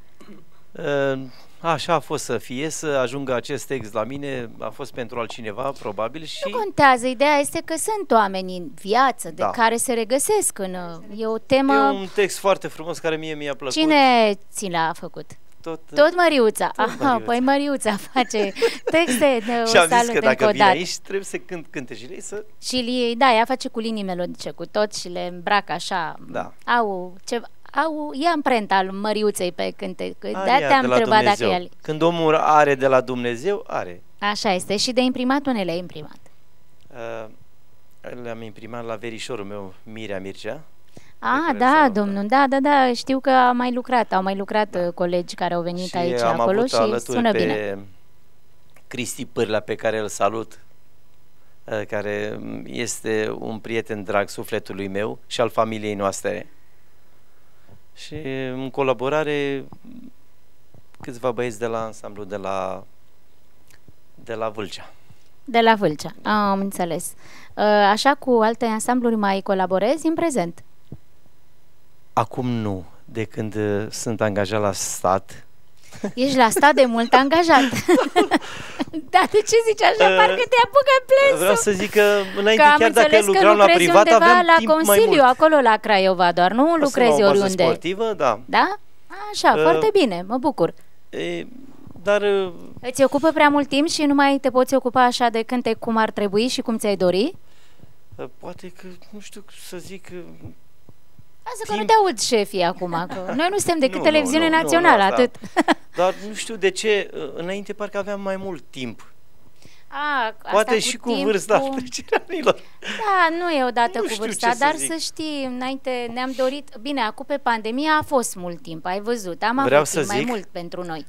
[SPEAKER 3] Uh, Așa a fost să fie, să ajungă acest text la mine, a fost pentru altcineva, probabil, și...
[SPEAKER 1] Nu contează, ideea este că sunt oameni în viață de
[SPEAKER 3] Da.
[SPEAKER 1] care se regăsesc în... uh, E o
[SPEAKER 3] E
[SPEAKER 1] temă...
[SPEAKER 3] un text foarte frumos care mie mi-a plăcut.
[SPEAKER 1] Cine ți l-a făcut?
[SPEAKER 3] Tot,
[SPEAKER 1] Tot Măriuța.
[SPEAKER 3] Tot
[SPEAKER 1] Aha,
[SPEAKER 3] Măriuța.
[SPEAKER 1] păi Măriuța face texte de o
[SPEAKER 3] și am zis
[SPEAKER 1] salut
[SPEAKER 3] că dacă
[SPEAKER 1] încă o
[SPEAKER 3] vine
[SPEAKER 1] dată.
[SPEAKER 3] aici, trebuie să cânt cântecile ei, să...
[SPEAKER 1] Și li, da, ea face cu linii melodice, cu tot și le îmbracă așa.
[SPEAKER 3] Da.
[SPEAKER 1] Au ceva, au, ia amprenta al Măriuței pe cânte. că
[SPEAKER 3] Are
[SPEAKER 1] De-aia
[SPEAKER 3] ea
[SPEAKER 1] te-am
[SPEAKER 3] de la
[SPEAKER 1] întrebat dacă
[SPEAKER 3] Dumnezeu.
[SPEAKER 1] el...
[SPEAKER 3] Când omul are de la Dumnezeu, are.
[SPEAKER 1] Așa este. Și de imprimat unele ai imprimat.
[SPEAKER 3] Uh, le-am imprimat la verișorul meu, Mirea Mircea.
[SPEAKER 1] Ah,
[SPEAKER 3] care îl
[SPEAKER 1] da,
[SPEAKER 3] salută.
[SPEAKER 1] domnul, da, da, da, știu că a mai lucrat, au mai lucrat uh, colegi care au venit
[SPEAKER 3] și
[SPEAKER 1] aici,
[SPEAKER 3] am
[SPEAKER 1] acolo
[SPEAKER 3] avut
[SPEAKER 1] și
[SPEAKER 3] alături
[SPEAKER 1] sună
[SPEAKER 3] pe
[SPEAKER 1] bine.
[SPEAKER 3] Cristi Pârla, pe care îl salut, uh, care este un prieten drag sufletului meu și al familiei noastre. Și în colaborare câțiva băieți de la ansamblu de la de la Vâlcea.
[SPEAKER 1] De la Vâlcea, am înțeles. Uh, Așa cu alte ansambluri mai colaborezi în prezent?
[SPEAKER 3] Acum nu, de când uh, sunt angajat la stat.
[SPEAKER 1] Ești la stat de mult angajat. da, de ce zici așa?
[SPEAKER 3] Uh,
[SPEAKER 1] Parcă te apucă plânsul.
[SPEAKER 3] Vreau să zic că înainte,
[SPEAKER 1] Că am
[SPEAKER 3] chiar dacă
[SPEAKER 1] înțeles că
[SPEAKER 3] lucram la
[SPEAKER 1] lucrezi
[SPEAKER 3] privat,
[SPEAKER 1] undeva
[SPEAKER 3] aveam
[SPEAKER 1] la
[SPEAKER 3] timp mai
[SPEAKER 1] Consiliu,
[SPEAKER 3] mult.
[SPEAKER 1] acolo la Craiova doar, nu
[SPEAKER 3] Sunt
[SPEAKER 1] lucrezi
[SPEAKER 3] la o bază
[SPEAKER 1] oriunde.
[SPEAKER 3] sportivă, da.
[SPEAKER 1] Da? Așa,
[SPEAKER 3] Uh,
[SPEAKER 1] foarte bine, mă bucur.
[SPEAKER 3] E, dar uh,
[SPEAKER 1] Îți ocupă prea mult timp și nu mai te poți ocupa așa de cântec cum ar trebui și cum ți-ai dori?
[SPEAKER 3] uh, poate că, nu știu să zic, uh,
[SPEAKER 1] Lasă că nu te aud șefii acum, că noi nu suntem decât
[SPEAKER 3] Nu,
[SPEAKER 1] televiziune
[SPEAKER 3] nu, nu, nu,
[SPEAKER 1] națională,
[SPEAKER 3] nu, asta.
[SPEAKER 1] atât.
[SPEAKER 3] dar nu știu de ce, uh, înainte parcă aveam mai mult timp.
[SPEAKER 1] A, asta
[SPEAKER 3] Poate
[SPEAKER 1] cu
[SPEAKER 3] și cu
[SPEAKER 1] timpul-
[SPEAKER 3] vârsta trecerea anilor.
[SPEAKER 1] Da, nu e odată
[SPEAKER 3] Nu
[SPEAKER 1] cu
[SPEAKER 3] știu
[SPEAKER 1] vârsta,
[SPEAKER 3] ce să
[SPEAKER 1] dar
[SPEAKER 3] zic.
[SPEAKER 1] să știi, înainte ne-am dorit, bine, acum pe pandemie a fost mult timp, ai văzut, am
[SPEAKER 3] Vreau
[SPEAKER 1] avut
[SPEAKER 3] să
[SPEAKER 1] timp mai
[SPEAKER 3] zic-
[SPEAKER 1] mult pentru noi.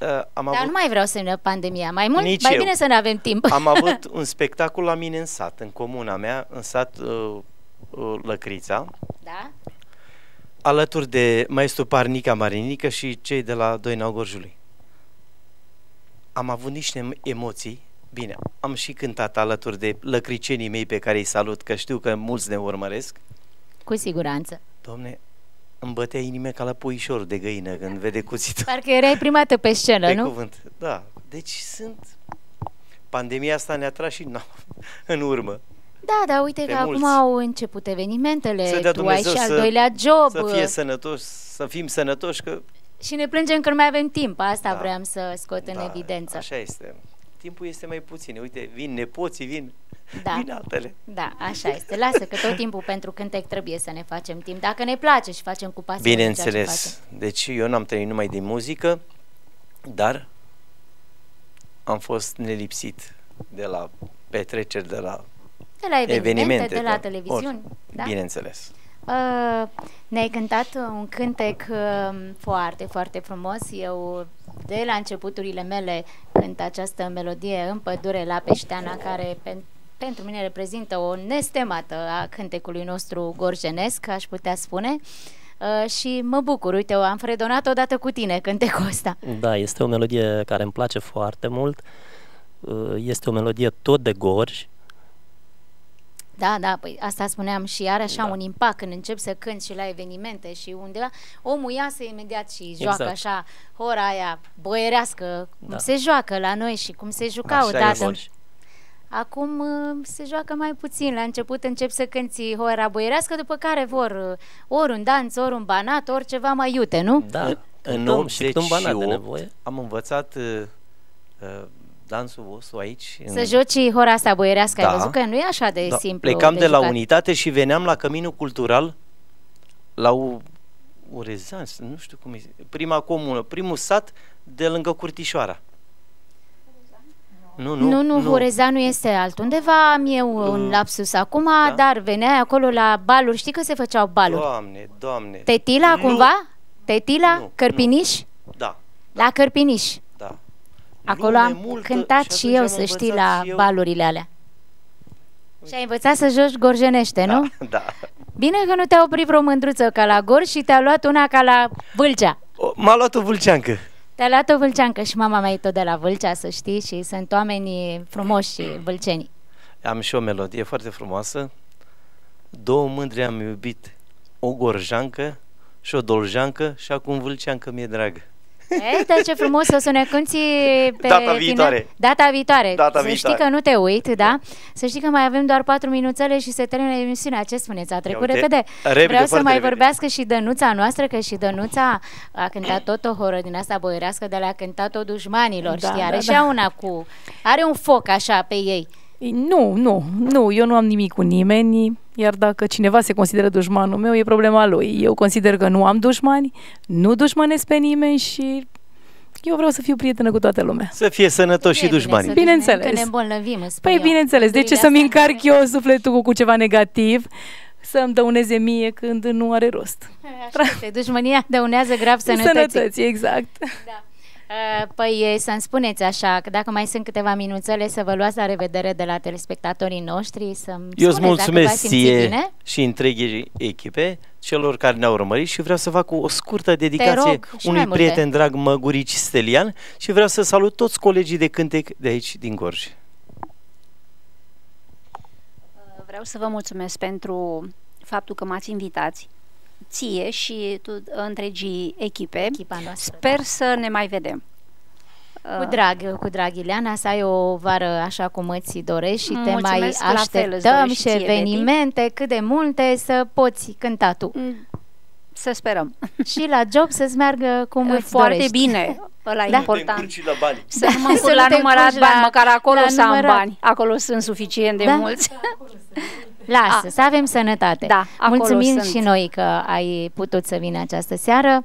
[SPEAKER 3] Uh, am
[SPEAKER 1] Dar
[SPEAKER 3] avut
[SPEAKER 1] nu mai vreau să ne pandemia, mai mult,
[SPEAKER 3] Nici
[SPEAKER 1] mai
[SPEAKER 3] eu.
[SPEAKER 1] bine să ne avem timp.
[SPEAKER 3] Am avut un spectacol la mine în sat, în comuna mea, în sat uh, uh, Lăcrița,
[SPEAKER 1] Da?
[SPEAKER 3] Alături de maestru Parnica Marinică și cei de la Doina Gorjului. Am avut niște em- emoții, bine, am și cântat alături de lăcricenii mei pe care îi salut, că știu că mulți ne urmăresc.
[SPEAKER 1] Cu siguranță.
[SPEAKER 3] Domne, îmi bătea inima ca la puișor de găină când vede cuțitul.
[SPEAKER 1] Parcă erai prima dată pe scenă,
[SPEAKER 3] Pe
[SPEAKER 1] nu?
[SPEAKER 3] cuvânt, da. Deci sunt... Pandemia asta ne-a tras și na, în urmă.
[SPEAKER 1] Da, dar uite
[SPEAKER 3] Pe
[SPEAKER 1] că
[SPEAKER 3] mulți.
[SPEAKER 1] acum au început evenimentele,
[SPEAKER 3] Să dea
[SPEAKER 1] tu ai
[SPEAKER 3] Dumnezeu
[SPEAKER 1] și al
[SPEAKER 3] să-
[SPEAKER 1] doilea job
[SPEAKER 3] Să fie sănătoși, să fim sănătoși, că
[SPEAKER 1] și ne plângem că nu mai avem timp, asta
[SPEAKER 3] Da.
[SPEAKER 1] vreau să scot în
[SPEAKER 3] Da,
[SPEAKER 1] evidență.
[SPEAKER 3] Așa este. Timpul este mai puțin. Uite, vin nepoții, vin,
[SPEAKER 1] Da.
[SPEAKER 3] vin altele.
[SPEAKER 1] Da, așa este. Lasă că tot timpul pentru cântec trebuie să ne facem timp. Dacă ne place și facem cu pasiune ceea ce facem.
[SPEAKER 3] Bineînțeles. Deci eu n-am trăit numai din muzică, dar am fost nelipsit de la petreceri, de la
[SPEAKER 1] De la evenimente,
[SPEAKER 3] evenimente,
[SPEAKER 1] de la
[SPEAKER 3] da.
[SPEAKER 1] televiziuni. Da?
[SPEAKER 3] Bineînțeles.
[SPEAKER 1] Uh, ne-ai cântat un cântec uh, foarte, foarte frumos. Eu, de la începuturile mele, cânt această melodie în pădure la Peșteana, care pen, pentru mine reprezintă o nestemată a cântecului nostru gorjenesc, aș putea spune. Uh, și mă bucur, uite, am fredonat odată cu tine cântecul ăsta.
[SPEAKER 6] Da, este o melodie care îmi place foarte mult. Uh, Este o melodie tot de gorj.
[SPEAKER 1] Da, da, păi asta spuneam și are așa
[SPEAKER 6] Da.
[SPEAKER 1] un impact când încep să cânt și la evenimente și undeva, omul iasă imediat și joacă
[SPEAKER 6] Exact.
[SPEAKER 1] așa ora aia boierească, cum
[SPEAKER 6] Da.
[SPEAKER 1] se joacă la noi și cum se juca
[SPEAKER 3] Așa
[SPEAKER 1] odată.
[SPEAKER 3] este.
[SPEAKER 1] Acum uh, se joacă mai puțin, la început încep să cânti ora boierească, după care vor uh, ori un dans, ori un banat, ori ceva mai iute, nu?
[SPEAKER 6] Da,
[SPEAKER 3] În
[SPEAKER 6] cântăm și cât un banat de
[SPEAKER 3] 88
[SPEAKER 6] nevoie.
[SPEAKER 3] am învățat uh, uh, dansul vostru aici.
[SPEAKER 1] Să joci hora asta boierească, ai
[SPEAKER 3] Da.
[SPEAKER 1] văzut că nu e așa de
[SPEAKER 3] Da,
[SPEAKER 1] simplu.
[SPEAKER 3] Plecam de, la
[SPEAKER 1] jucat.
[SPEAKER 3] unitate și veneam la Căminul Cultural la U- Urezan, nu știu cum e, prima comună, primul sat de lângă Curtișoara. Nu, nu,
[SPEAKER 1] Nu, nu, nu. Horezanu este altundeva, am eu un
[SPEAKER 3] Mm.
[SPEAKER 1] lapsus acum,
[SPEAKER 3] Da.
[SPEAKER 1] dar veneai acolo la baluri, știi că se făceau baluri?
[SPEAKER 3] Doamne, doamne.
[SPEAKER 1] Tetila
[SPEAKER 3] Nu.
[SPEAKER 1] cumva? Tetila?
[SPEAKER 3] Nu,
[SPEAKER 1] Cărpiniș?
[SPEAKER 3] Da,
[SPEAKER 1] La Cărpiniș.
[SPEAKER 3] Da.
[SPEAKER 1] Acolo
[SPEAKER 3] Lume
[SPEAKER 1] am
[SPEAKER 3] multă
[SPEAKER 1] cântat și,
[SPEAKER 3] atunci
[SPEAKER 1] eu,
[SPEAKER 3] am
[SPEAKER 1] să știi,
[SPEAKER 3] învățat
[SPEAKER 1] la
[SPEAKER 3] și eu.
[SPEAKER 1] balurile alea. Și ai învățat să joci gorjenește,
[SPEAKER 3] Da,
[SPEAKER 1] nu?
[SPEAKER 3] da.
[SPEAKER 1] Bine că nu te-a oprit vreo mândruță ca la Gorj și te-a luat una ca la Vâlcea.
[SPEAKER 3] O, M-a luat o vâlceancă.
[SPEAKER 1] Te-a luat o vâlceancă și mama mea e tot de la Vâlcea, să știi, și sunt oameni frumoși și vâlcenii.
[SPEAKER 3] Am și o melodie foarte frumoasă. Două mândre am iubit, o gorjancă și o doljancă și acum vâlceancă mi-e dragă.
[SPEAKER 1] E, dar ce frumos o să ne cânti pe
[SPEAKER 3] Data
[SPEAKER 1] final-
[SPEAKER 3] viitoare.
[SPEAKER 1] Data viitoare.
[SPEAKER 3] Data
[SPEAKER 1] să
[SPEAKER 3] viitoare.
[SPEAKER 1] știi că nu te uit, da? Să știi că mai avem doar patru minuțele și se termină emisiunea. Ce spuneți? A trecut
[SPEAKER 3] uite,
[SPEAKER 1] repede.
[SPEAKER 3] repede,
[SPEAKER 1] Vreau să
[SPEAKER 3] foarte
[SPEAKER 1] mai
[SPEAKER 3] repede.
[SPEAKER 1] vorbească și Dănuța noastră, că și Dănuța a cântat tot o horă din asta boierească, de la cântat-o dușmanilor,
[SPEAKER 5] Da,
[SPEAKER 1] știi?
[SPEAKER 5] da,
[SPEAKER 1] Are și
[SPEAKER 5] da.
[SPEAKER 1] ea una cu... Are un foc așa pe ei.
[SPEAKER 5] Nu, nu, nu, eu nu am nimic cu nimeni, iar dacă cineva se consideră dușmanul meu, e problema lui. Eu consider că nu am dușmani, nu dușmănesc pe nimeni și eu vreau să fiu prietenă cu toată lumea.
[SPEAKER 3] Să fie sănătoși și
[SPEAKER 1] E bine
[SPEAKER 3] dușmanii.
[SPEAKER 1] să
[SPEAKER 5] Bineînțeles.
[SPEAKER 1] Că ne îmbolnăvim, îți spun
[SPEAKER 5] Păi
[SPEAKER 1] eu.
[SPEAKER 5] bineînțeles, de ce
[SPEAKER 1] Gândurile
[SPEAKER 5] să-mi
[SPEAKER 1] astea
[SPEAKER 5] încarc eu sufletul cu, cu ceva negativ, să-mi dăuneze mie când nu are rost.
[SPEAKER 1] Așa este, dușmânia dăunează grav sănătății.
[SPEAKER 5] Sănătății, exact.
[SPEAKER 1] Uh, Păi e, să-mi spuneți așa, că dacă mai sunt câteva minuțele să vă luați la revedere de la telespectatorii noștri, să-mi
[SPEAKER 3] Eu îți
[SPEAKER 1] spuneți dacă
[SPEAKER 3] mulțumesc
[SPEAKER 1] v-ați simțit
[SPEAKER 3] ție
[SPEAKER 1] bine.
[SPEAKER 3] și întregii echipe, celor care ne-au urmărit și vreau să fac o scurtă dedicație
[SPEAKER 1] rog, și mai
[SPEAKER 3] unui
[SPEAKER 1] multe.
[SPEAKER 3] prieten drag, Măgurici Stelian, și vreau să salut toți colegii de cântec de aici, din Gorj.
[SPEAKER 2] Vreau să vă mulțumesc pentru faptul că m-ați invitat ție și tu, întregii echipe.
[SPEAKER 1] Echipa noastră.
[SPEAKER 2] Sper să ne mai vedem.
[SPEAKER 1] Cu drag, cu drag, Ileana, să ai o vară așa cum îți dorești și te mai
[SPEAKER 2] Mulțumesc, la fel, îți
[SPEAKER 1] așteptăm
[SPEAKER 2] doresc
[SPEAKER 1] și
[SPEAKER 2] ție,
[SPEAKER 1] evenimente, cât de multe, să poți cânta tu.
[SPEAKER 2] Să sperăm.
[SPEAKER 1] Și la job să-ți meargă cum îți
[SPEAKER 2] Foarte
[SPEAKER 1] dorești.
[SPEAKER 2] bine. Ăla e
[SPEAKER 1] Da.
[SPEAKER 2] important.
[SPEAKER 3] la bani.
[SPEAKER 2] Să nu mă
[SPEAKER 1] Să
[SPEAKER 2] încurc
[SPEAKER 1] nu
[SPEAKER 2] la
[SPEAKER 1] te
[SPEAKER 2] numărat
[SPEAKER 1] încurci
[SPEAKER 2] bani,
[SPEAKER 1] la-
[SPEAKER 2] măcar acolo
[SPEAKER 1] la
[SPEAKER 2] să am
[SPEAKER 1] numărat.
[SPEAKER 2] bani. Acolo sunt suficient de
[SPEAKER 1] Da.
[SPEAKER 2] mulți.
[SPEAKER 1] Lasă, să avem sănătate.
[SPEAKER 2] Da, acolo
[SPEAKER 1] Mulțumim
[SPEAKER 2] sunt.
[SPEAKER 1] și noi că ai putut să vină această seară.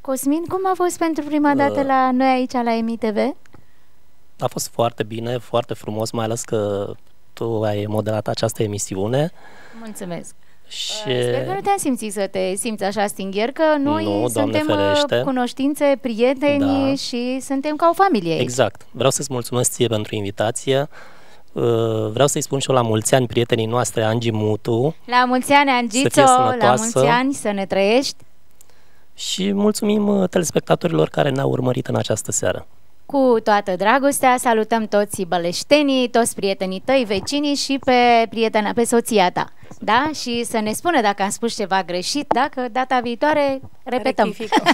[SPEAKER 1] Cosmin, cum a fost pentru prima dată
[SPEAKER 6] Uh.
[SPEAKER 1] la noi aici la EMI-TV?
[SPEAKER 6] A fost foarte bine, foarte frumos, mai ales că tu ai modelat această emisiune
[SPEAKER 1] Mulțumesc.
[SPEAKER 6] Și
[SPEAKER 1] Sper că nu te-am simțit să te simți așa stingher, că noi
[SPEAKER 6] Nu, Doamne
[SPEAKER 1] suntem uh,
[SPEAKER 6] ferește.
[SPEAKER 1] cunoștințe, prieteni
[SPEAKER 6] Da.
[SPEAKER 1] și suntem ca o familie aici.
[SPEAKER 6] Exact. Vreau să-ți mulțumesc ție pentru invitație. Uh, Vreau să-i spun și eu la mulți ani prietenii noastre, Angi Mutu,
[SPEAKER 1] La mulți ani, Angițo,
[SPEAKER 6] fie
[SPEAKER 1] la
[SPEAKER 6] sănătoasă.
[SPEAKER 1] mulți ani, să ne trăiești.
[SPEAKER 6] și mulțumim uh, telespectatorilor care ne-au urmărit în această seară.
[SPEAKER 1] Cu toată dragostea, salutăm toți băleștenii, toți prietenii tăi, vecinii și pe prietena, pe soția ta. Da? Și să ne spună dacă am spus ceva greșit, dacă data viitoare repetăm.
[SPEAKER 5] Rectificăm.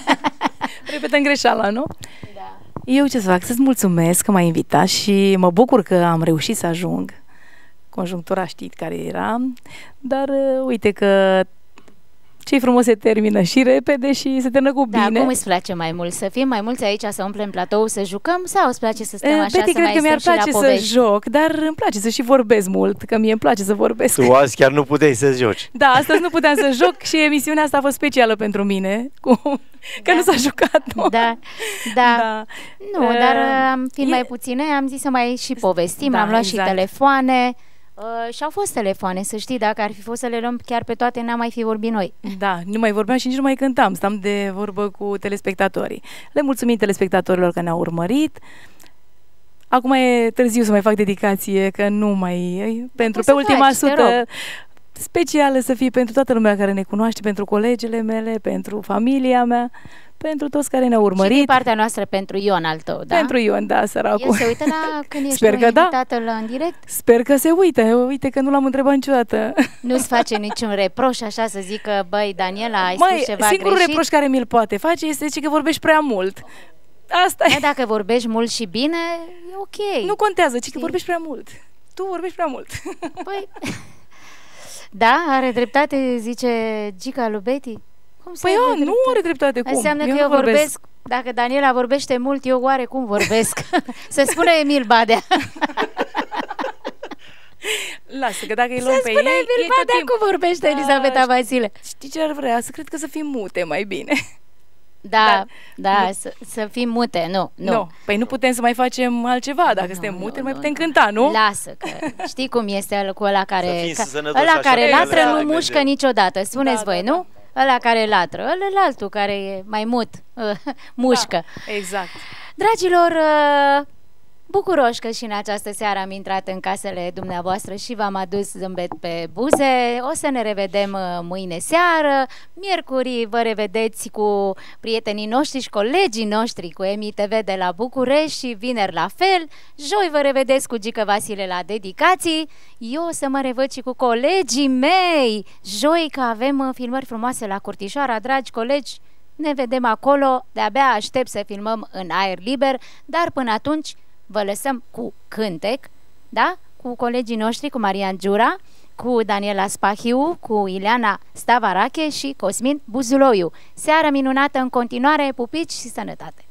[SPEAKER 5] Repetăm greșeala, nu? Da. Eu ce să fac? Să-ți mulțumesc că m-ai invitat și mă bucur că am reușit să ajung. Conjunctura știi care era, dar uh, uite că ce frumos se termină și repede și se termină cu
[SPEAKER 1] Da,
[SPEAKER 5] bine.
[SPEAKER 1] cum îți place mai mult? Să fim mai mulți aici, să umplem platou, să jucăm sau îți place să stăm
[SPEAKER 5] Eh,
[SPEAKER 1] așa,
[SPEAKER 5] Betty,
[SPEAKER 1] să
[SPEAKER 5] cred
[SPEAKER 1] mai
[SPEAKER 5] că mi-ar
[SPEAKER 1] stăm și
[SPEAKER 5] place
[SPEAKER 1] la
[SPEAKER 5] să
[SPEAKER 1] povești?
[SPEAKER 5] joc, dar îmi place să și vorbesc mult, că mie îmi place să vorbesc.
[SPEAKER 3] Tu azi chiar nu puteai să joci.
[SPEAKER 5] Da, astăzi nu puteam să joc și emisiunea asta a fost specială pentru mine, cu... că nu s-a jucat. Nu?
[SPEAKER 1] Da, da.
[SPEAKER 5] da.
[SPEAKER 1] Nu,
[SPEAKER 5] Eh,
[SPEAKER 1] dar am fiind
[SPEAKER 5] e-
[SPEAKER 1] mai puține, am zis să mai și povestim,
[SPEAKER 5] Da,
[SPEAKER 1] am luat
[SPEAKER 5] exact.
[SPEAKER 1] și telefoane. Uh, și au fost telefoane, să știi, dacă ar fi fost să le luăm chiar pe toate, n-am mai fi vorbit noi.
[SPEAKER 5] Da, nu mai vorbeam și nici nu mai cântam, stam de vorbă cu telespectatorii. Le mulțumim telespectatorilor că ne-au urmărit. Acum e târziu să mai fac dedicație, că nu mai... Pentru
[SPEAKER 1] Poți
[SPEAKER 5] pe
[SPEAKER 1] să
[SPEAKER 5] ultima
[SPEAKER 1] faci, te
[SPEAKER 5] sută
[SPEAKER 1] rog.
[SPEAKER 5] Specială să fie pentru toată lumea care ne cunoaște, pentru colegele mele, pentru familia mea, pentru toți care ne-au
[SPEAKER 1] Și din
[SPEAKER 5] urmărit.
[SPEAKER 1] partea noastră pentru Ion al tău, da?
[SPEAKER 5] Pentru Ion, da,
[SPEAKER 1] El
[SPEAKER 5] săracul.
[SPEAKER 1] se uită la când ești
[SPEAKER 5] Sper
[SPEAKER 1] tu
[SPEAKER 5] că da.
[SPEAKER 1] invitată la în direct?
[SPEAKER 5] Sper că se uită. Uite că nu l-am întrebat niciodată.
[SPEAKER 1] Nu-ți face niciun reproș așa să zică, băi, Daniela, ai
[SPEAKER 5] Mai,
[SPEAKER 1] spus ceva
[SPEAKER 5] singurul
[SPEAKER 1] greșit?
[SPEAKER 5] reproș care mi-l poate face este zice că vorbești prea mult. Asta e.
[SPEAKER 1] Da, dacă vorbești mult și bine, e ok.
[SPEAKER 5] Nu contează, ci că
[SPEAKER 1] Știi?
[SPEAKER 5] vorbești prea mult. Tu vorbești prea mult.
[SPEAKER 1] Păi, da, are dreptate, zice Gica lui Betty. Cum să
[SPEAKER 5] Păi
[SPEAKER 1] aibă
[SPEAKER 5] eu nu
[SPEAKER 1] dreptate?
[SPEAKER 5] are dreptate cum.
[SPEAKER 1] Înseamnă că
[SPEAKER 5] nu
[SPEAKER 1] eu vorbesc. Dacă Daniela vorbește mult, eu oare cum vorbesc? Să spună Emil Badea.
[SPEAKER 5] Lasă, că dacă îi luăm
[SPEAKER 1] Să
[SPEAKER 5] pe
[SPEAKER 1] spună
[SPEAKER 5] ei,
[SPEAKER 1] Emil
[SPEAKER 5] ei tot
[SPEAKER 1] Badea
[SPEAKER 5] timpul...
[SPEAKER 1] cum vorbește
[SPEAKER 5] Da,
[SPEAKER 1] Elisabeta Vasile.
[SPEAKER 5] Știi ce ar vrea? Să cred că să fim mute mai bine.
[SPEAKER 1] Da,
[SPEAKER 5] Da.
[SPEAKER 1] da, să, să fim mute, nu, nu.
[SPEAKER 5] Nu. Păi nu putem să mai facem altceva. Dacă
[SPEAKER 1] Nu,
[SPEAKER 5] suntem
[SPEAKER 1] nu,
[SPEAKER 5] mute, nu
[SPEAKER 1] nu,
[SPEAKER 5] mai putem
[SPEAKER 1] nu.
[SPEAKER 5] cânta, nu?
[SPEAKER 1] Lasă, că știi cum este ăla cu ăla
[SPEAKER 3] Să
[SPEAKER 1] care...
[SPEAKER 3] fim
[SPEAKER 1] ca,
[SPEAKER 3] sănătoși
[SPEAKER 1] ăla
[SPEAKER 3] așa
[SPEAKER 1] care
[SPEAKER 3] pe
[SPEAKER 1] latră
[SPEAKER 3] ele,
[SPEAKER 1] nu
[SPEAKER 3] la
[SPEAKER 1] mușcă
[SPEAKER 3] Dumnezeu.
[SPEAKER 1] niciodată, spuneți
[SPEAKER 5] Da,
[SPEAKER 1] voi,
[SPEAKER 5] da,
[SPEAKER 1] nu? Ăla care latră, ăla altul care e mai mut, mușcă.
[SPEAKER 5] Da, exact.
[SPEAKER 1] Dragilor, uh, bucuroși că și în această seară am intrat în casele dumneavoastră și v-am adus zâmbet pe buze. O să ne revedem uh, mâine seară. Miercuri vă revedeți cu prietenii noștri și colegii noștri cu Emi TV de la București și vineri la fel. Joi vă revedeți cu Gică Vasile la dedicații. Eu o să mă revăd și cu colegii mei. Joi că avem uh, filmări frumoase la Curtișoara, dragi colegi. Ne vedem acolo, de-abia aștept să filmăm în aer liber, dar până atunci vă lăsăm cu cântec, da? Cu colegii noștri, cu Marian Giura, cu Daniela Spahiu, cu Ileana Stavarache și Cosmin Buzuloiu. Seară minunată în continuare, pupici și sănătate!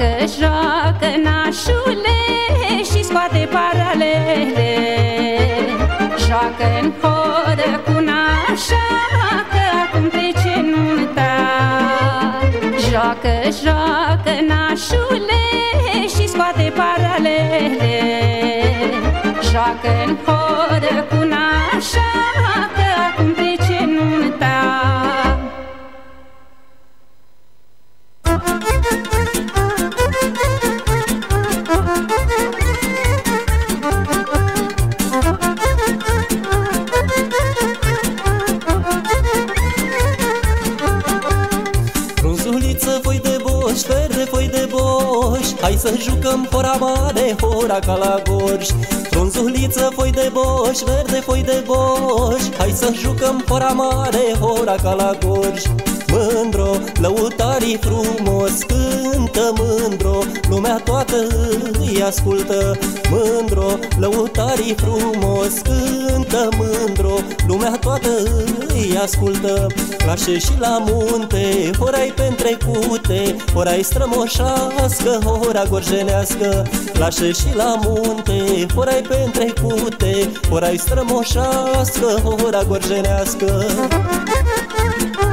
[SPEAKER 8] Joacă, joacă, nașule Și scoate paralele. Joacă în horă cu nașa Că acum trece nunta. Joacă, joacă, nașule Și scoate paralele. Joacă în horă să
[SPEAKER 9] jucăm hora mare, hora ca la gorj. Frunzuliță, foi de boș, verde, foi de boș. Hai să jucăm hora mare, hora ca la gorj Mândro, lăutarii frumos cântă mândro Lumea toată îi ascultă. Mândro, lăutarii frumos cântă mândro Lumea toată îi ascultă. La șe și la munte, horai pentrecute Horai strămoșească, hora gorjenească. La șe și la munte, horai pentrecute Horai strămoșească, hora gorjenească. Hai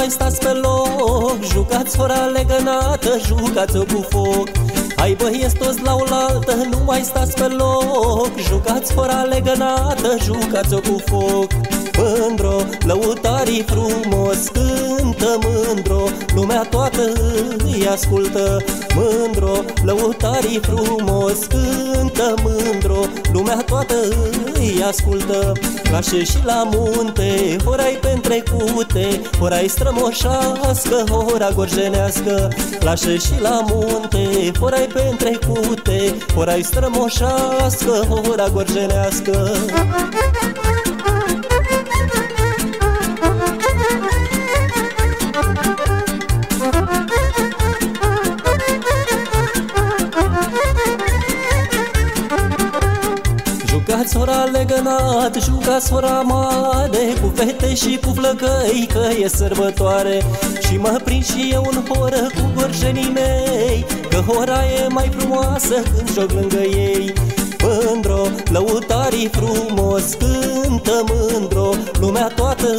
[SPEAKER 9] mai stați pe loc Jucați fără legănată, jucați-o cu foc. Hai băieți toți la oaltă, nu mai stați pe loc Jucați fără legănată, jucați-o cu foc Mândro, lăutarii frumos cântă mândro Lumea toată îi ascultă. Mândro, lăutarii frumos cântă mândro Lumea toată îi ascultă. La șe și la munte, horai pentrecute Horai strămoșească, hora gorjenească. La șe și la munte, horai pentrecute Horai strămoșească, hora gorjenească. plecat Juca sora mare Cu fete și cu flăcăi Că e sărbătoare. Și mă prind și eu în horă Cu gorjenii mei Că hora e mai frumoasă Când joc lângă ei Mândro, lăutarii frumos Cântă mândro, lumea toată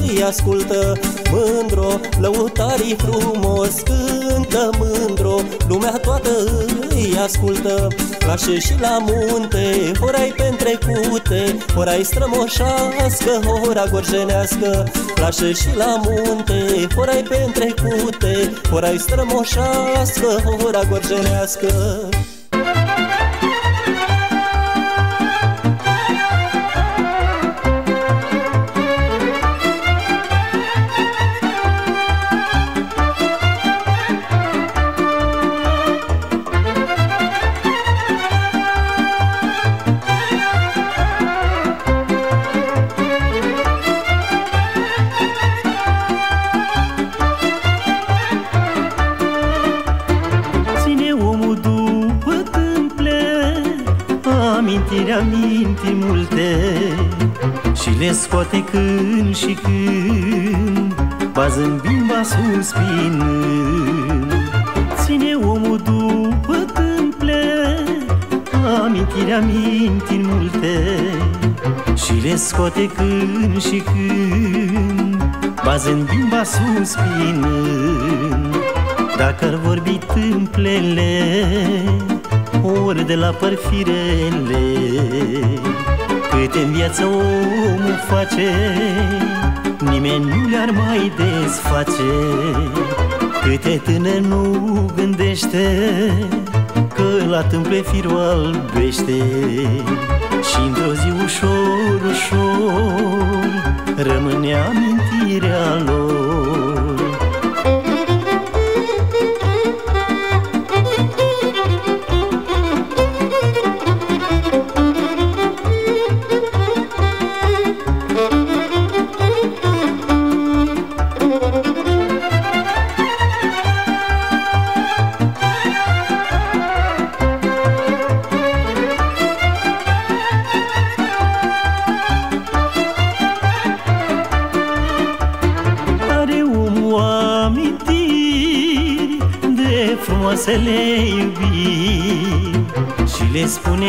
[SPEAKER 9] îi ascultă. Mândro, lăutarii frumos Cântă mândro, lumea toată îi ascultă. La și la munte, horai pentrecute Horai strămoșească, hora gorjenească. La și la munte, horai pentrecute Horai strămoșească, hora gorjenească
[SPEAKER 7] scoate când și când Ba zâmbind, ba suspinând. Ține omul după tâmple Amintiri, amintiri multe Și le scoate când și când Ba zâmbind, ba suspinând dacă-ar vorbi tâmplele Ori de la părfirele Câte în viață omul face. Nimeni nu le-ar mai desface. Câte tânăr nu gândește Că la tâmple firul albește. Și într-o zi ușor, ușor Rămâne amintirea lor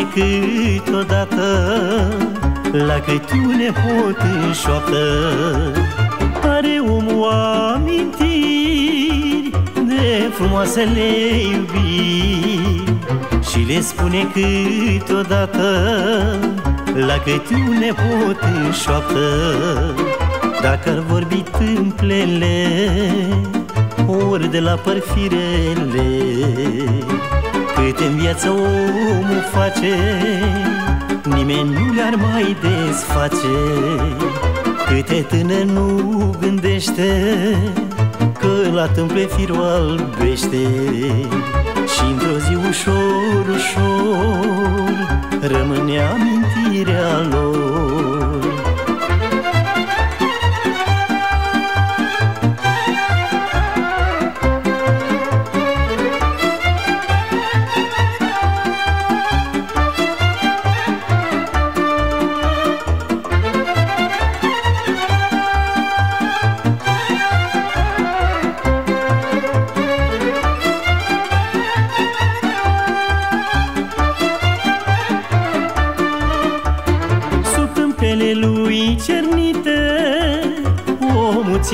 [SPEAKER 7] le spune câteodată la câte un nepot în șoaptă. Are omul amintiri de frumoasele iubiri Și le spune câteodată la câte un nepot în șoaptă. Dacă-ar vorbi tâmplele Ori de la părfirele Câte în viață omul face Nimeni nu le-ar mai desface. Câte tânăr nu gândește Că la tâmple firul albește și într-o zi ușor, ușor Rămâne amintirea lor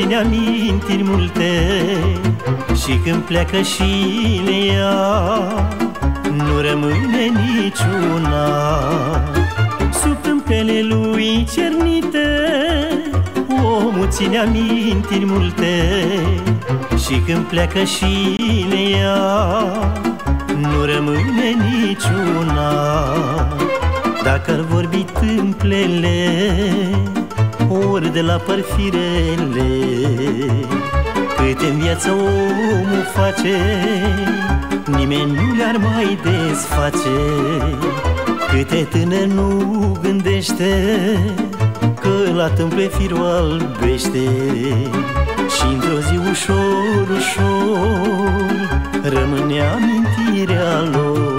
[SPEAKER 7] Omul ține amintiri multe Și când pleacă și le ia Nu rămâne niciuna. Sub tâmpele lui cernite Omul ține amintiri multe Și când pleacă și le ia Nu rămâne niciuna. Dacă-ar vorbi tâmplele Ori de la părfirele Câte în viață omul face Nimeni nu le-ar mai desface. Câte tânăr nu gândește Că la tâmple firul albește și într-o zi ușor, ușor Rămâne amintirea lor